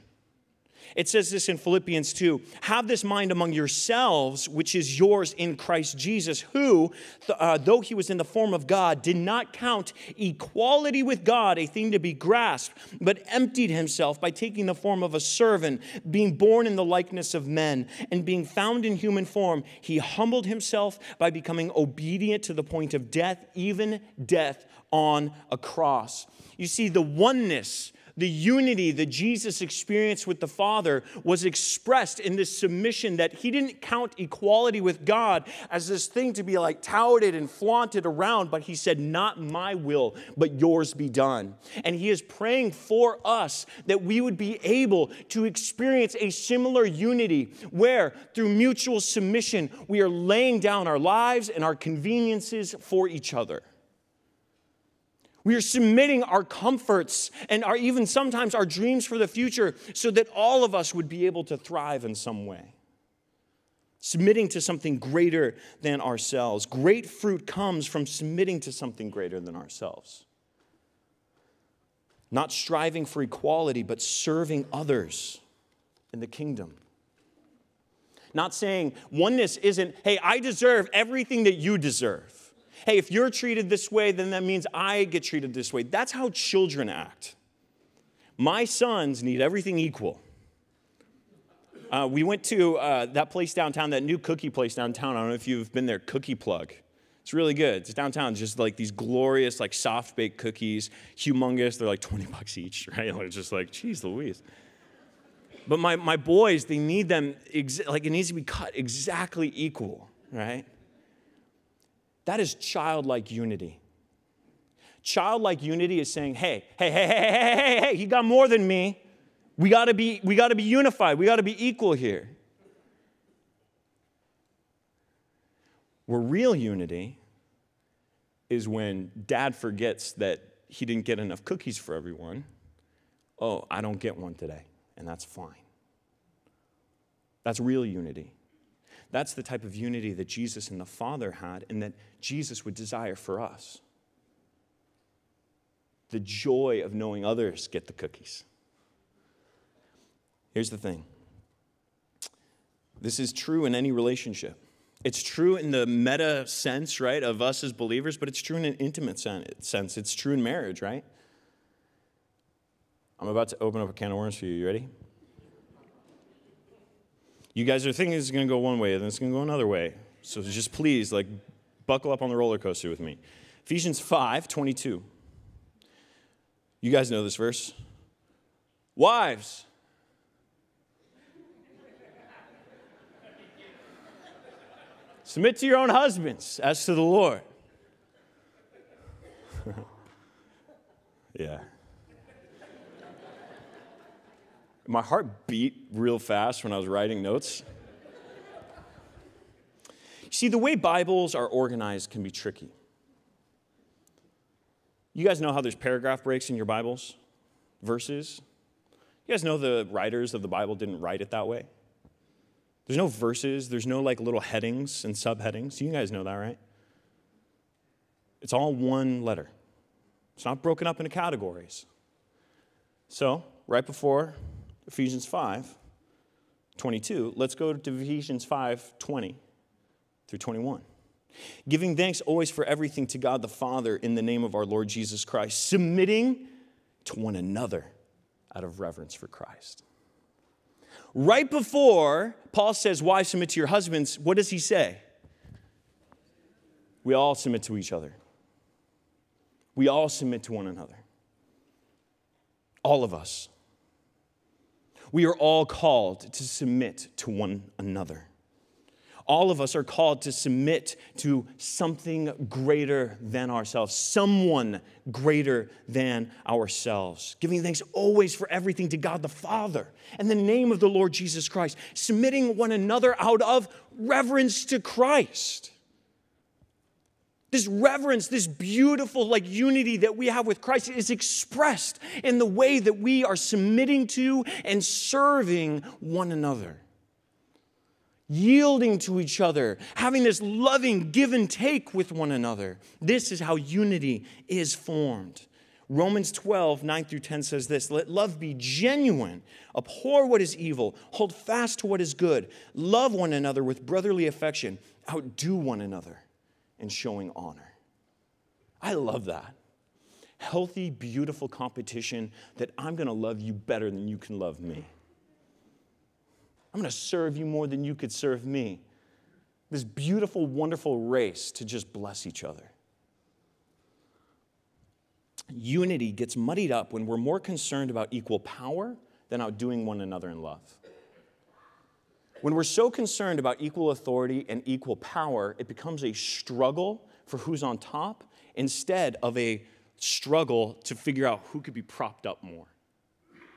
[SPEAKER 11] It says this in Philippians 2 Have this mind among yourselves, which is yours in Christ Jesus, who, uh, though he was in the form of God, did not count equality with God a thing to be grasped, but emptied himself by taking the form of a servant, being born in the likeness of men, and being found in human form. He humbled himself by becoming obedient to the point of death, even death on a cross. You see, the oneness The unity that Jesus experienced with the Father was expressed in this submission that he didn't count equality with God as this thing to be like touted and flaunted around, but he said, Not my will, but yours be done. And he is praying for us that we would be able to experience a similar unity where, through mutual submission, we are laying down our lives and our conveniences for each other. We are submitting our comforts and our, even sometimes our dreams for the future so that all of us would be able to thrive in some way. Submitting to something greater than ourselves. Great fruit comes from submitting to something greater than ourselves. Not striving for equality, but serving others in the kingdom. Not saying oneness isn't, hey, I deserve everything that you deserve hey, if you're treated this way, then that means I get treated this way. That's how children act. My sons need everything equal. Uh, we went to uh, that place downtown, that new cookie place downtown. I don't know if you've been there, Cookie Plug. It's really good. It's downtown, it's just like these glorious, like soft baked cookies, humongous. They're like 20 bucks each, *laughs* right? It's just like, geez Louise. But my, my boys, they need them, exa- like it needs to be cut exactly equal, right? That is childlike unity. Childlike unity is saying, hey, hey, hey, hey, hey, hey, hey, he got more than me. We gotta be, we gotta be unified. We gotta be equal here. Where real unity is when dad forgets that he didn't get enough cookies for everyone. Oh, I don't get one today, and that's fine. That's real unity. That's the type of unity that Jesus and the Father had and that Jesus would desire for us. The joy of knowing others get the cookies. Here's the thing this is true in any relationship. It's true in the meta sense, right, of us as believers, but it's true in an intimate sense. It's true in marriage, right? I'm about to open up a can of worms for you. You ready? You guys are thinking it's going to go one way, and then it's going to go another way. So just please, like, buckle up on the roller coaster with me. Ephesians 5 22. You guys know this verse. Wives, submit to your own husbands as to the Lord. *laughs* yeah. My heart beat real fast when I was writing notes. See, the way Bibles are organized can be tricky. You guys know how there's paragraph breaks in your Bibles, verses? You guys know the writers of the Bible didn't write it that way? There's no verses, there's no like little headings and subheadings. You guys know that, right? It's all one letter. It's not broken up into categories. So, right before Ephesians 5 22. Let's go to Ephesians 5 20 through 21. Giving thanks always for everything to God the Father in the name of our Lord Jesus Christ, submitting to one another out of reverence for Christ. Right before Paul says, Wives, submit to your husbands, what does he say? We all submit to each other. We all submit to one another. All of us. We are all called to submit to one another. All of us are called to submit to something greater than ourselves, someone greater than ourselves. Giving thanks always for everything to God the Father and the name of the Lord Jesus Christ, submitting one another out of reverence to Christ. This reverence, this beautiful like unity that we have with Christ is expressed in the way that we are submitting to and serving one another. Yielding to each other, having this loving give and take with one another. This is how unity is formed. Romans 12, 9 through 10 says this Let love be genuine, abhor what is evil, hold fast to what is good, love one another with brotherly affection, outdo one another and showing honor. I love that. Healthy, beautiful competition that I'm going to love you better than you can love me. I'm going to serve you more than you could serve me. This beautiful, wonderful race to just bless each other. unity gets muddied up when we're more concerned about equal power than outdoing one another in love. When we're so concerned about equal authority and equal power, it becomes a struggle for who's on top instead of a struggle to figure out who could be propped up more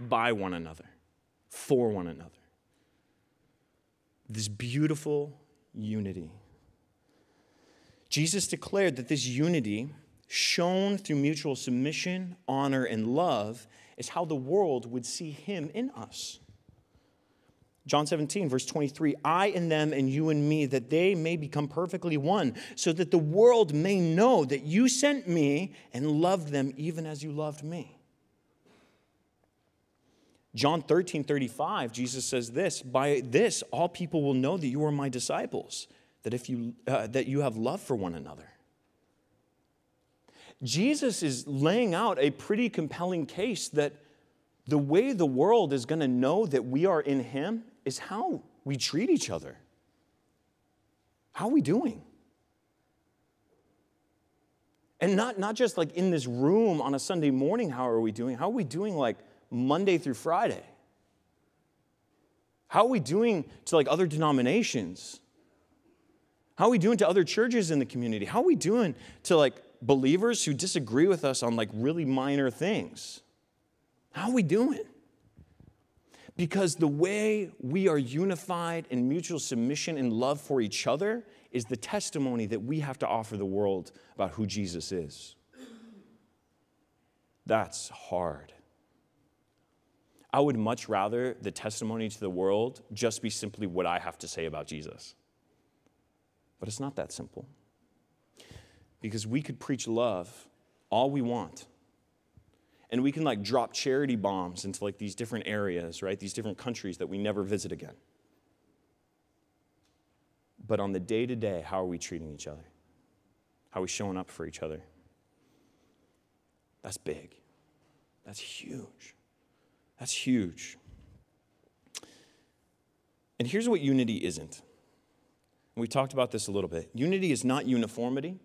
[SPEAKER 11] by one another, for one another. This beautiful unity. Jesus declared that this unity, shown through mutual submission, honor, and love, is how the world would see him in us. John 17, verse 23 I and them, and you and me, that they may become perfectly one, so that the world may know that you sent me and loved them even as you loved me. John 13, 35, Jesus says this By this, all people will know that you are my disciples, that, if you, uh, that you have love for one another. Jesus is laying out a pretty compelling case that the way the world is going to know that we are in Him is how we treat each other. How are we doing? And not, not just like in this room on a Sunday morning, how are we doing? How are we doing like Monday through Friday? How are we doing to like other denominations? How are we doing to other churches in the community? How are we doing to like believers who disagree with us on like really minor things? How are we doing? Because the way we are unified in mutual submission and love for each other is the testimony that we have to offer the world about who Jesus is. That's hard. I would much rather the testimony to the world just be simply what I have to say about Jesus. But it's not that simple. Because we could preach love all we want and we can like drop charity bombs into like these different areas, right? These different countries that we never visit again. But on the day to day, how are we treating each other? How are we showing up for each other? That's big. That's huge. That's huge. And here's what unity isn't. We talked about this a little bit. Unity is not uniformity.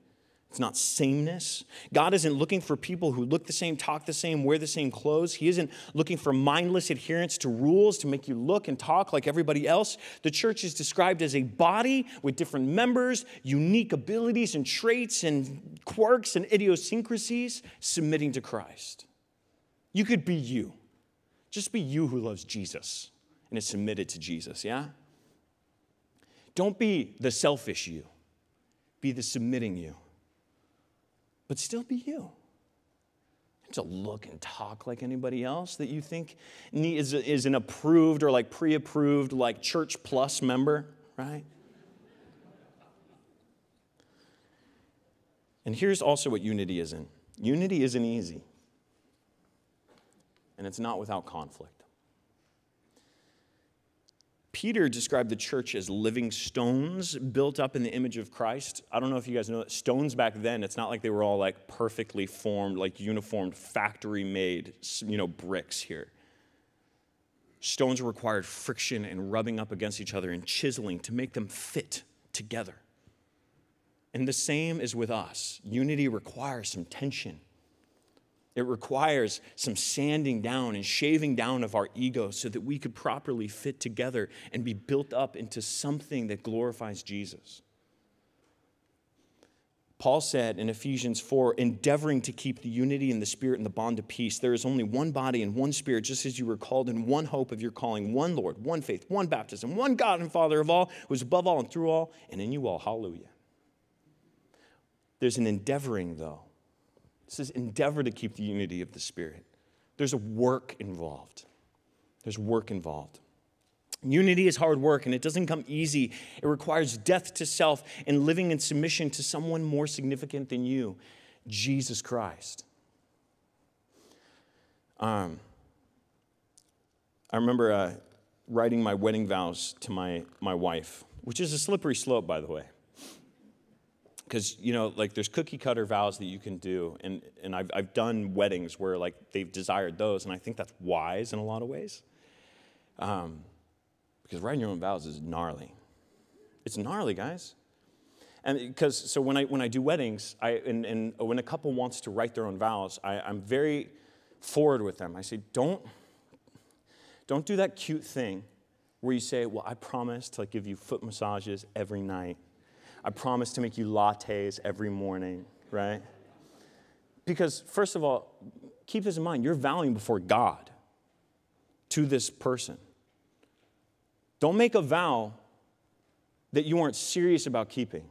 [SPEAKER 11] It's not sameness. God isn't looking for people who look the same, talk the same, wear the same clothes. He isn't looking for mindless adherence to rules to make you look and talk like everybody else. The church is described as a body with different members, unique abilities and traits and quirks and idiosyncrasies submitting to Christ. You could be you. Just be you who loves Jesus and is submitted to Jesus, yeah? Don't be the selfish you, be the submitting you but still be you. To look and talk like anybody else that you think is, is an approved or like pre approved, like Church Plus member, right? And here's also what unity isn't unity isn't easy, and it's not without conflict. Peter described the church as living stones built up in the image of Christ. I don't know if you guys know that stones back then, it's not like they were all like perfectly formed, like uniformed, factory made, you know, bricks here. Stones required friction and rubbing up against each other and chiseling to make them fit together. And the same is with us. Unity requires some tension it requires some sanding down and shaving down of our ego so that we could properly fit together and be built up into something that glorifies Jesus. Paul said in Ephesians 4, endeavoring to keep the unity in the Spirit and the bond of peace. There is only one body and one Spirit, just as you were called in one hope of your calling, one Lord, one faith, one baptism, one God and Father of all, who is above all and through all, and in you all. Hallelujah. There's an endeavoring, though. It says, endeavor to keep the unity of the Spirit. There's a work involved. There's work involved. Unity is hard work and it doesn't come easy. It requires death to self and living in submission to someone more significant than you, Jesus Christ. Um, I remember uh, writing my wedding vows to my, my wife, which is a slippery slope, by the way because you know like there's cookie cutter vows that you can do and, and I've, I've done weddings where like they've desired those and i think that's wise in a lot of ways um, because writing your own vows is gnarly it's gnarly guys And because, so when I, when I do weddings, I, and, and when a couple wants to write their own vows, I, I'm very forward with them. I say, don't, don't do that cute thing where you say, well, I promise to like give you foot massages every night. I promise to make you lattes every morning, right? Because, first of all, keep this in mind you're vowing before God to this person. Don't make a vow that you aren't serious about keeping.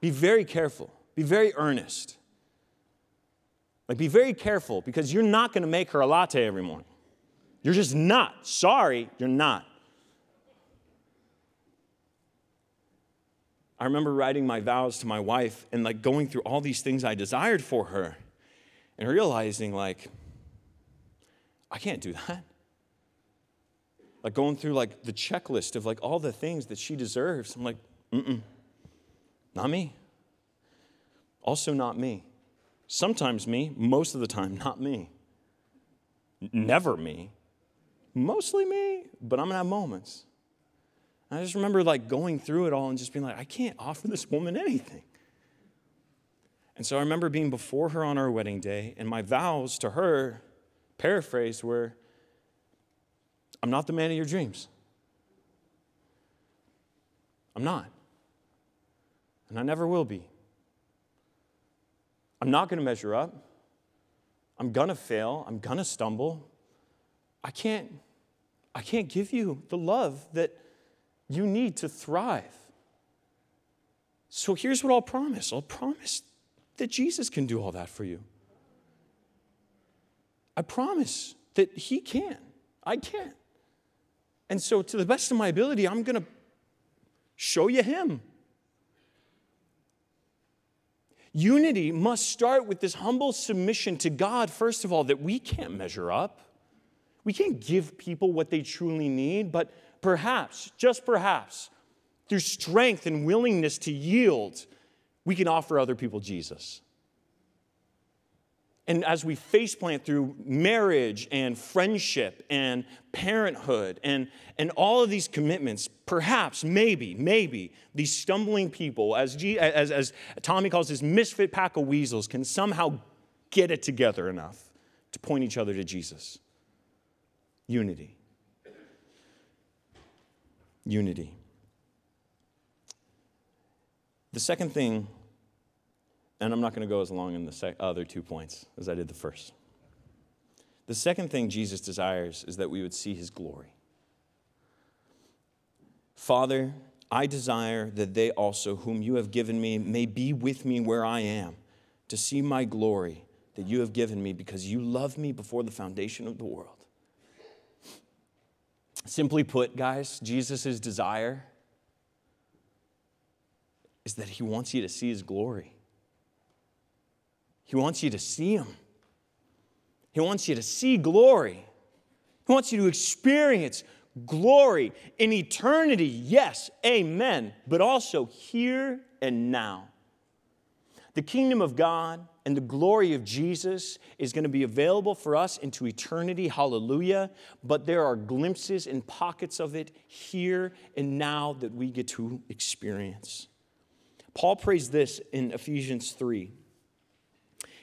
[SPEAKER 11] Be very careful, be very earnest. Like, be very careful because you're not going to make her a latte every morning. You're just not. Sorry, you're not. I remember writing my vows to my wife and like going through all these things I desired for her and realizing like I can't do that. Like going through like the checklist of like all the things that she deserves. I'm like, mm-mm, not me. Also not me. Sometimes me, most of the time not me. Never me. Mostly me, but I'm gonna have moments. I just remember like going through it all and just being like, I can't offer this woman anything. And so I remember being before her on our wedding day, and my vows to her, paraphrased, were I'm not the man of your dreams. I'm not. And I never will be. I'm not going to measure up. I'm going to fail. I'm going to stumble. I can't I can't give you the love that you need to thrive. So here's what I'll promise I'll promise that Jesus can do all that for you. I promise that He can. I can't. And so, to the best of my ability, I'm going to show you Him. Unity must start with this humble submission to God, first of all, that we can't measure up. We can't give people what they truly need, but perhaps, just perhaps, through strength and willingness to yield, we can offer other people Jesus. And as we faceplant through marriage and friendship and parenthood and, and all of these commitments, perhaps, maybe, maybe these stumbling people, as, G, as, as Tommy calls this misfit pack of weasels, can somehow get it together enough to point each other to Jesus. Unity unity. The second thing, and I'm not going to go as long in the sec- other two points as I did the first. The second thing Jesus desires is that we would see his glory. Father, I desire that they also, whom you have given me, may be with me where I am, to see my glory that you have given me because you loved me before the foundation of the world. Simply put, guys, Jesus' desire is that he wants you to see his glory. He wants you to see him. He wants you to see glory. He wants you to experience glory in eternity. Yes, amen, but also here and now. The kingdom of God and the glory of Jesus is going to be available for us into eternity. Hallelujah. But there are glimpses and pockets of it here and now that we get to experience. Paul prays this in Ephesians 3.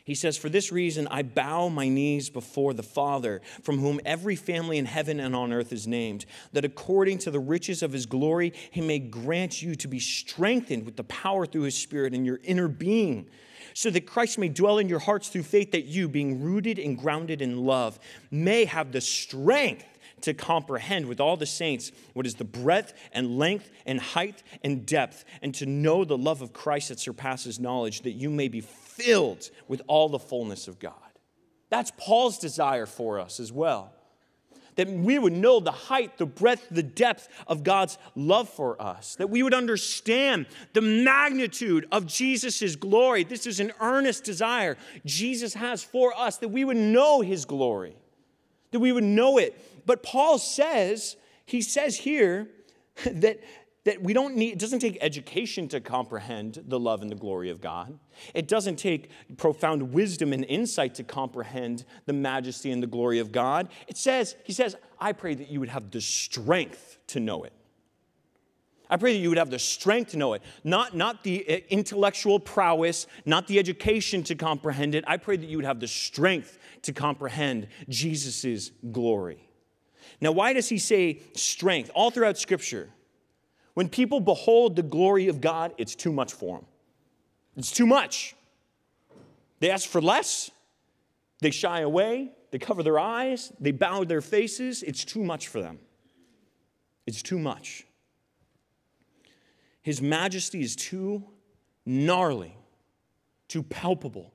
[SPEAKER 11] He says, For this reason I bow my knees before the Father, from whom every family in heaven and on earth is named, that according to the riches of his glory, he may grant you to be strengthened with the power through his Spirit in your inner being so that Christ may dwell in your hearts through faith, that you, being rooted and grounded in love, may have the strength to comprehend with all the saints what is the breadth and length and height and depth, and to know the love of Christ that surpasses knowledge, that you may be filled with all the fullness of God. That's Paul's desire for us as well that we would know the height, the breadth, the depth of God's love for us, that we would understand the magnitude of Jesus' glory. This is an earnest desire Jesus has for us, that we would know his glory, that we would know it. But Paul says, he says here *laughs* that that we don't need, it doesn't take education to comprehend the love and the glory of God. It doesn't take profound wisdom and insight to comprehend the majesty and the glory of God. It says, He says, I pray that you would have the strength to know it. I pray that you would have the strength to know it, not, not the uh, intellectual prowess, not the education to comprehend it. I pray that you would have the strength to comprehend Jesus' glory. Now, why does he say strength? All throughout Scripture, when people behold the glory of God, it's too much for them. It's too much. They ask for less, they shy away, they cover their eyes, they bow their faces. It's too much for them. It's too much. His majesty is too gnarly, too palpable,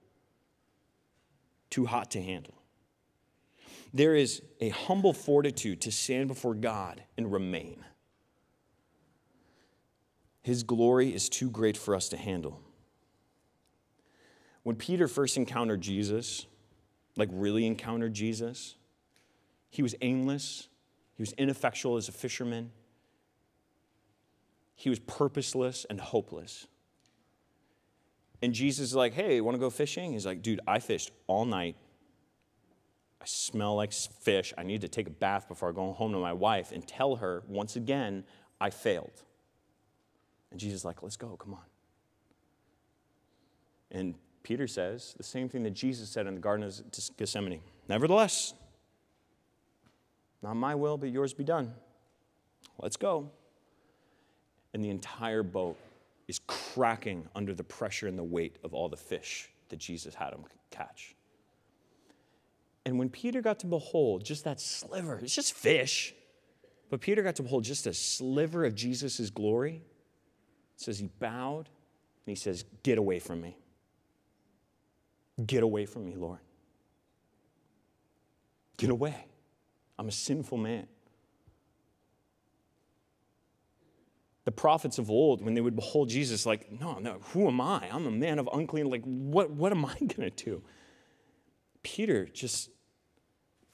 [SPEAKER 11] too hot to handle. There is a humble fortitude to stand before God and remain. His glory is too great for us to handle. When Peter first encountered Jesus, like really encountered Jesus, he was aimless, he was ineffectual as a fisherman, he was purposeless and hopeless. And Jesus is like, hey, want to go fishing? He's like, dude, I fished all night. I smell like fish. I need to take a bath before I go home to my wife and tell her once again, I failed. And Jesus is like, let's go, come on. And Peter says the same thing that Jesus said in the Garden of Gethsemane Nevertheless, not my will, but yours be done. Let's go and the entire boat is cracking under the pressure and the weight of all the fish that Jesus had him catch. And when Peter got to behold just that sliver, it's just fish, but Peter got to behold just a sliver of Jesus' glory, it says he bowed and he says, Get away from me. Get away from me, Lord. Get away. I'm a sinful man. the prophets of old, when they would behold Jesus, like, no, no, who am I? I'm a man of unclean. Like, what, what am I *laughs* going to do? Peter, just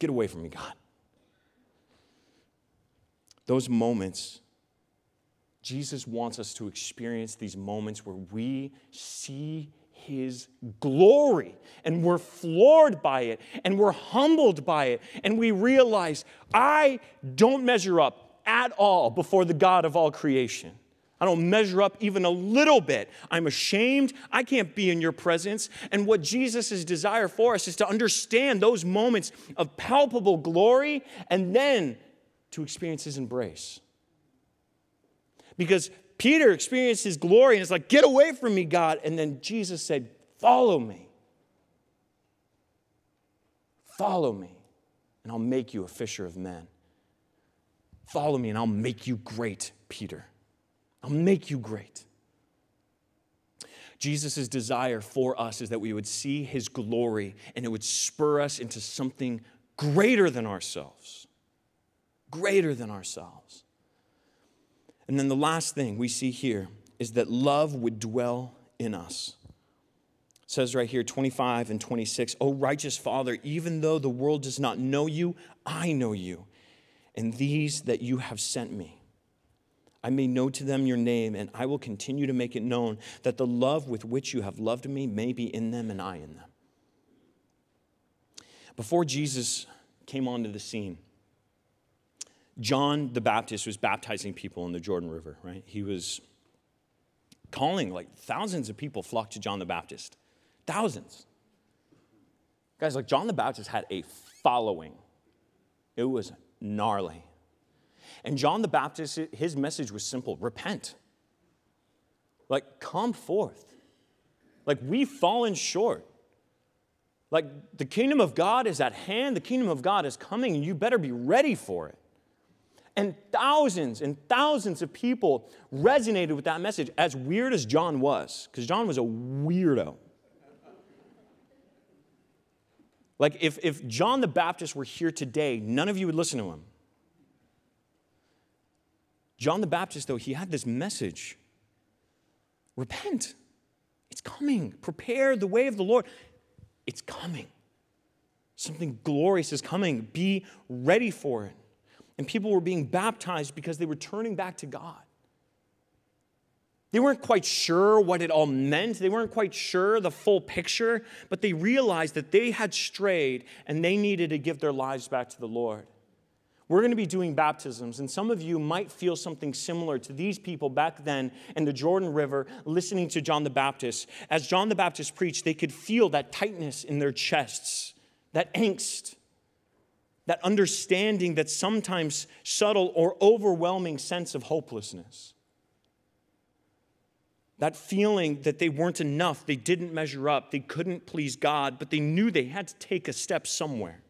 [SPEAKER 11] get away from me, God. Those moments, Jesus wants us to experience these moments where we see his glory and we're floored by it and we're humbled by it and we realize I don't measure up at all before the God of all creation. I don't measure up even a little bit. I'm ashamed. I can't be in your presence. And what Jesus' desire for us is to understand those moments of palpable glory and then to experience his embrace. Because Peter experienced his glory and it's like, get away from me, God. And then Jesus said, follow me. Follow me, and I'll make you a fisher of men. Follow me and I'll make you great, Peter. I'll make you great. Jesus' desire for us is that we would see his glory and it would spur us into something greater than ourselves. Greater than ourselves. And then the last thing we see here is that love would dwell in us. It says right here, 25 and 26, O righteous Father, even though the world does not know you, I know you and these that you have sent me. I may know to them your name, and I will continue to make it known that the love with which you have loved me may be in them and I in them. Before Jesus came onto the scene, John the Baptist was baptizing people in the Jordan River, right? He was calling, like thousands of people flocked to John the Baptist. Thousands. Guys, like John the Baptist had a following. It was gnarly. And John the Baptist, his message was simple repent. Like, come forth. Like, we've fallen short. Like, the kingdom of God is at hand, the kingdom of God is coming, and you better be ready for it. And thousands and thousands of people resonated with that message, as weird as John was, because John was a weirdo. Like, if, if John the Baptist were here today, none of you would listen to him. John the Baptist, though, he had this message repent. It's coming. Prepare the way of the Lord. It's coming. Something glorious is coming. Be ready for it. And people were being baptized because they were turning back to God. They weren't quite sure what it all meant. They weren't quite sure the full picture, but they realized that they had strayed and they needed to give their lives back to the Lord. We're going to be doing baptisms, and some of you might feel something similar to these people back then in the Jordan River listening to John the Baptist. As John the Baptist preached, they could feel that tightness in their chests, that angst, that understanding, that sometimes subtle or overwhelming sense of hopelessness. That feeling that they weren't enough, they didn't measure up, they couldn't please God, but they knew they had to take a step somewhere.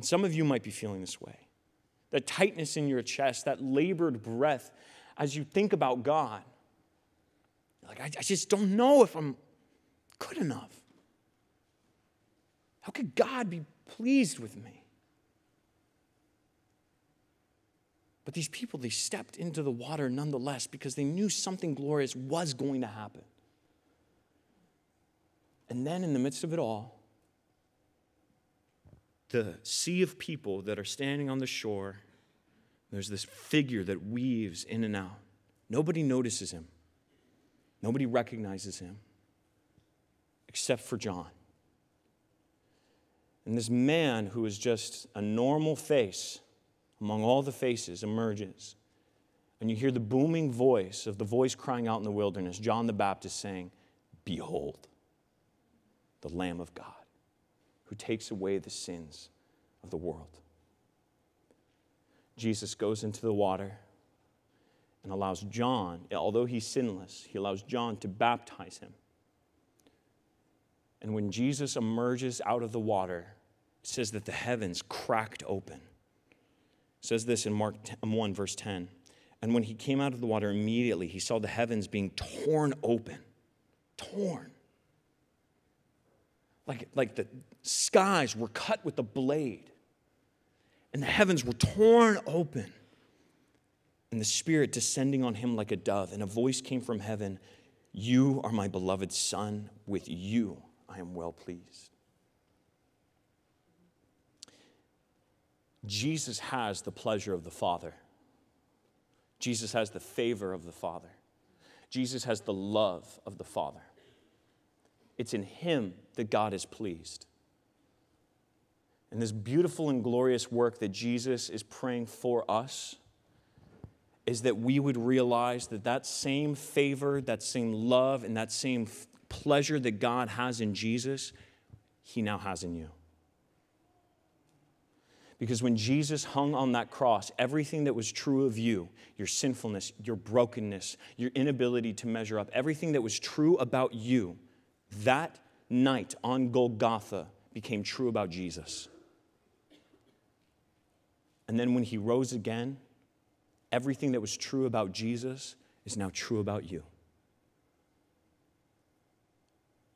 [SPEAKER 11] And some of you might be feeling this way. That tightness in your chest, that labored breath as you think about God. Like, I, I just don't know if I'm good enough. How could God be pleased with me? But these people, they stepped into the water nonetheless because they knew something glorious was going to happen. And then, in the midst of it all, the sea of people that are standing on the shore, there's this figure that weaves in and out. Nobody notices him, nobody recognizes him except for John. And this man who is just a normal face among all the faces emerges. And you hear the booming voice of the voice crying out in the wilderness, John the Baptist saying, Behold, the Lamb of God who takes away the sins of the world. Jesus goes into the water and allows John, although he's sinless, he allows John to baptize him. And when Jesus emerges out of the water, it says that the heavens cracked open. It says this in Mark um, 1, verse 10. And when he came out of the water, immediately he saw the heavens being torn open. Torn like, like the skies were cut with a blade, and the heavens were torn open, and the Spirit descending on him like a dove. And a voice came from heaven You are my beloved Son, with you I am well pleased. Jesus has the pleasure of the Father. Jesus has the favor of the Father. Jesus has the love of the Father. It's in Him that God is pleased. And this beautiful and glorious work that Jesus is praying for us is that we would realize that that same favor, that same love, and that same pleasure that God has in Jesus, He now has in you. Because when Jesus hung on that cross, everything that was true of you, your sinfulness, your brokenness, your inability to measure up, everything that was true about you, that night on Golgotha became true about Jesus. And then when he rose again, everything that was true about Jesus is now true about you.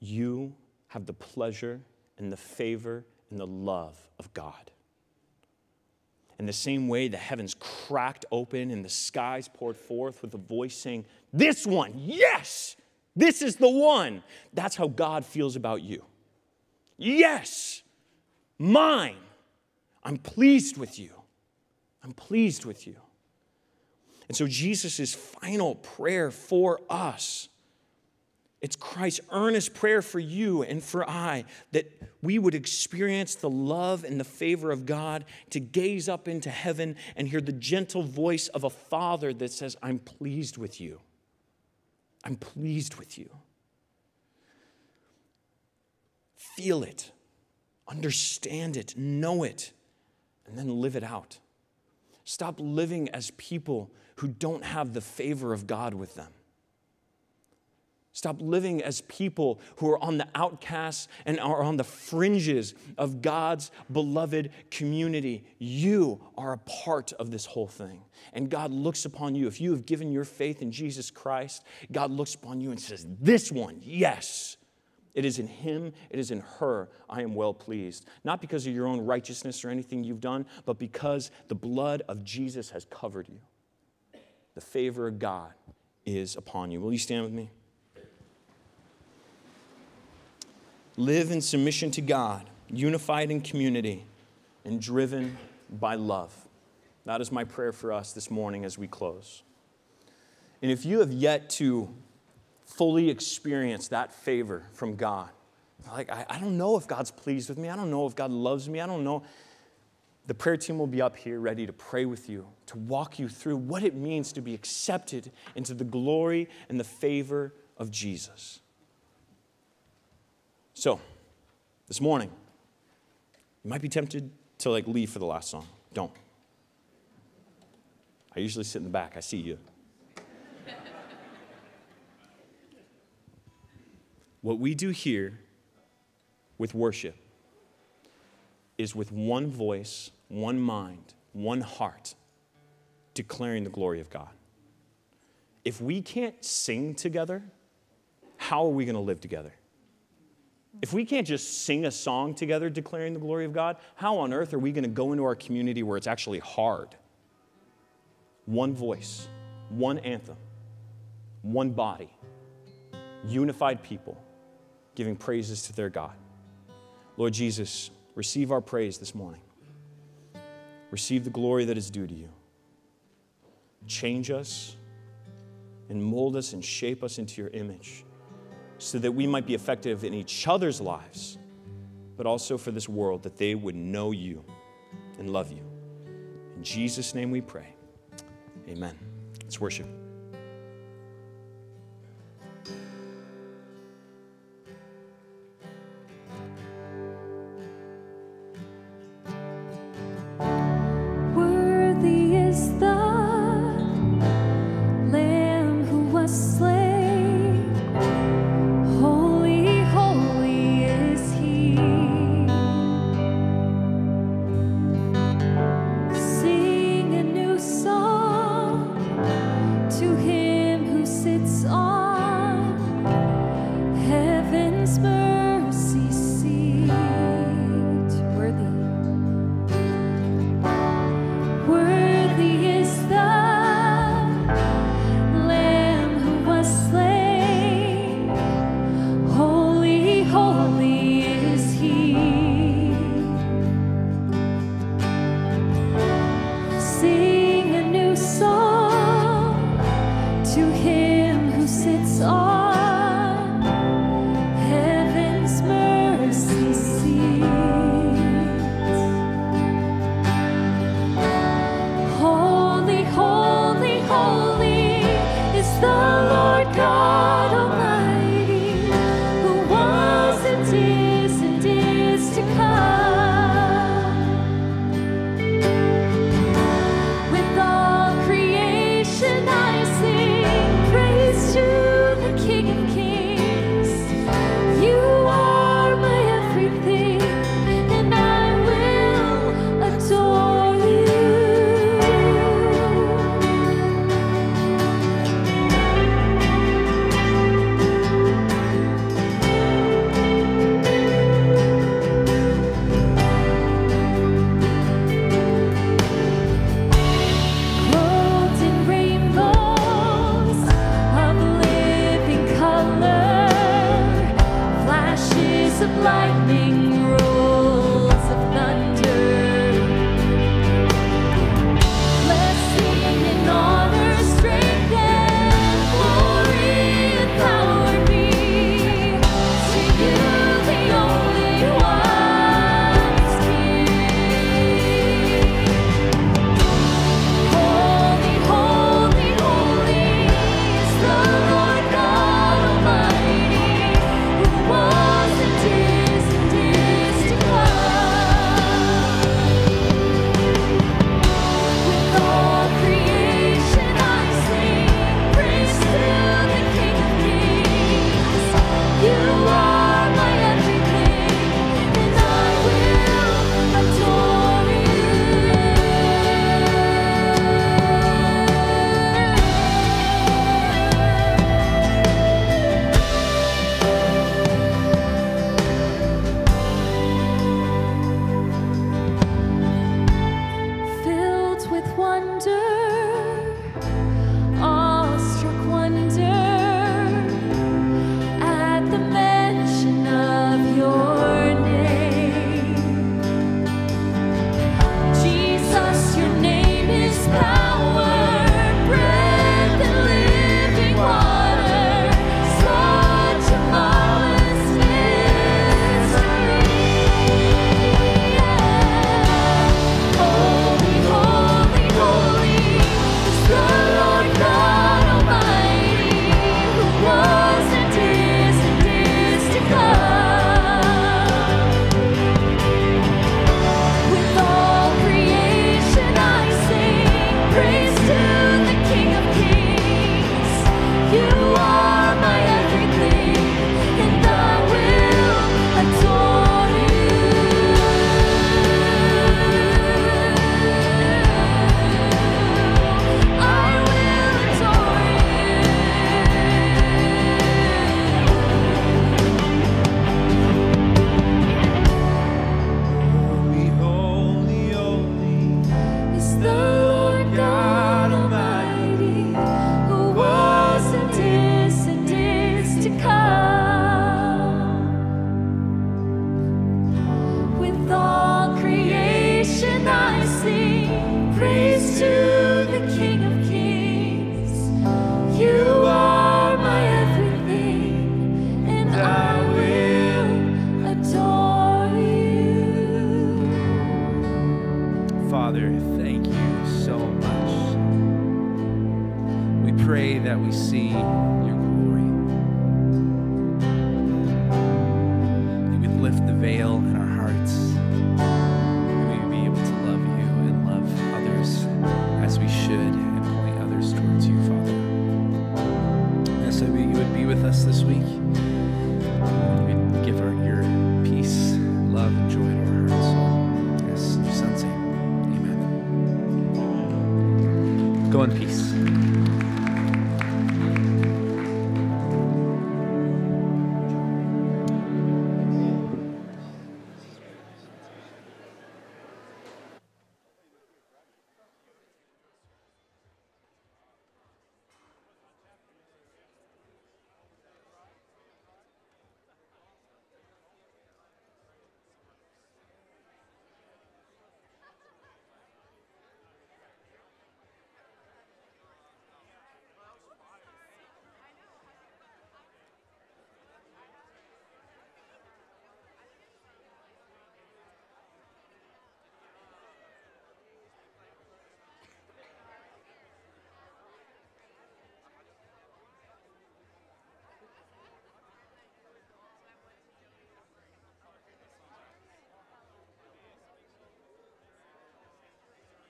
[SPEAKER 11] You have the pleasure and the favor and the love of God. In the same way, the heavens cracked open and the skies poured forth with a voice saying, This one, yes, this is the one. That's how God feels about you. Yes, mine. I'm pleased with you. I'm pleased with you. And so, Jesus' final prayer for us, it's Christ's earnest prayer for you and for I that we would experience the love and the favor of God, to gaze up into heaven and hear the gentle voice of a father that says, I'm pleased with you. I'm pleased with you. Feel it, understand it, know it, and then live it out. Stop living as people who don't have the favor of God with them. Stop living as people who are on the outcasts and are on the fringes of God's beloved community. You are a part of this whole thing. And God looks upon you. If you have given your faith in Jesus Christ, God looks upon you and says, This one, yes. It is in him, it is in her, I am well pleased. Not because of your own righteousness or anything you've done, but because the blood of Jesus has covered you. The favor of God is upon you. Will you stand with me? Live in submission to God, unified in community, and driven by love. That is my prayer for us this morning as we close. And if you have yet to fully experience that favor from God, like, I, I don't know if God's pleased with me, I don't know if God loves me, I don't know.
[SPEAKER 12] the prayer team will be up here ready to pray with you, to walk you through what it means to be accepted into the glory and the favor of Jesus. So, this morning, you might be tempted to like leave for the last song. Don't. I usually sit in the back. I see you. *laughs* what we do here with worship is with one voice, one mind, one heart, declaring the glory of God. If we can't sing together, how are we going to live together? If we can't just sing a song together declaring the glory of God, how on earth are we going to go into our community where it's actually hard? One voice, one anthem, one body, unified people giving praises to their God. Lord Jesus, receive our praise this morning. Receive the glory that is due to you. Change us and mold us and shape us into your image so that we might be effective in each other's lives, but also for this world, that they would know you and love you. In Jesus' name we pray. Amen. Let's worship.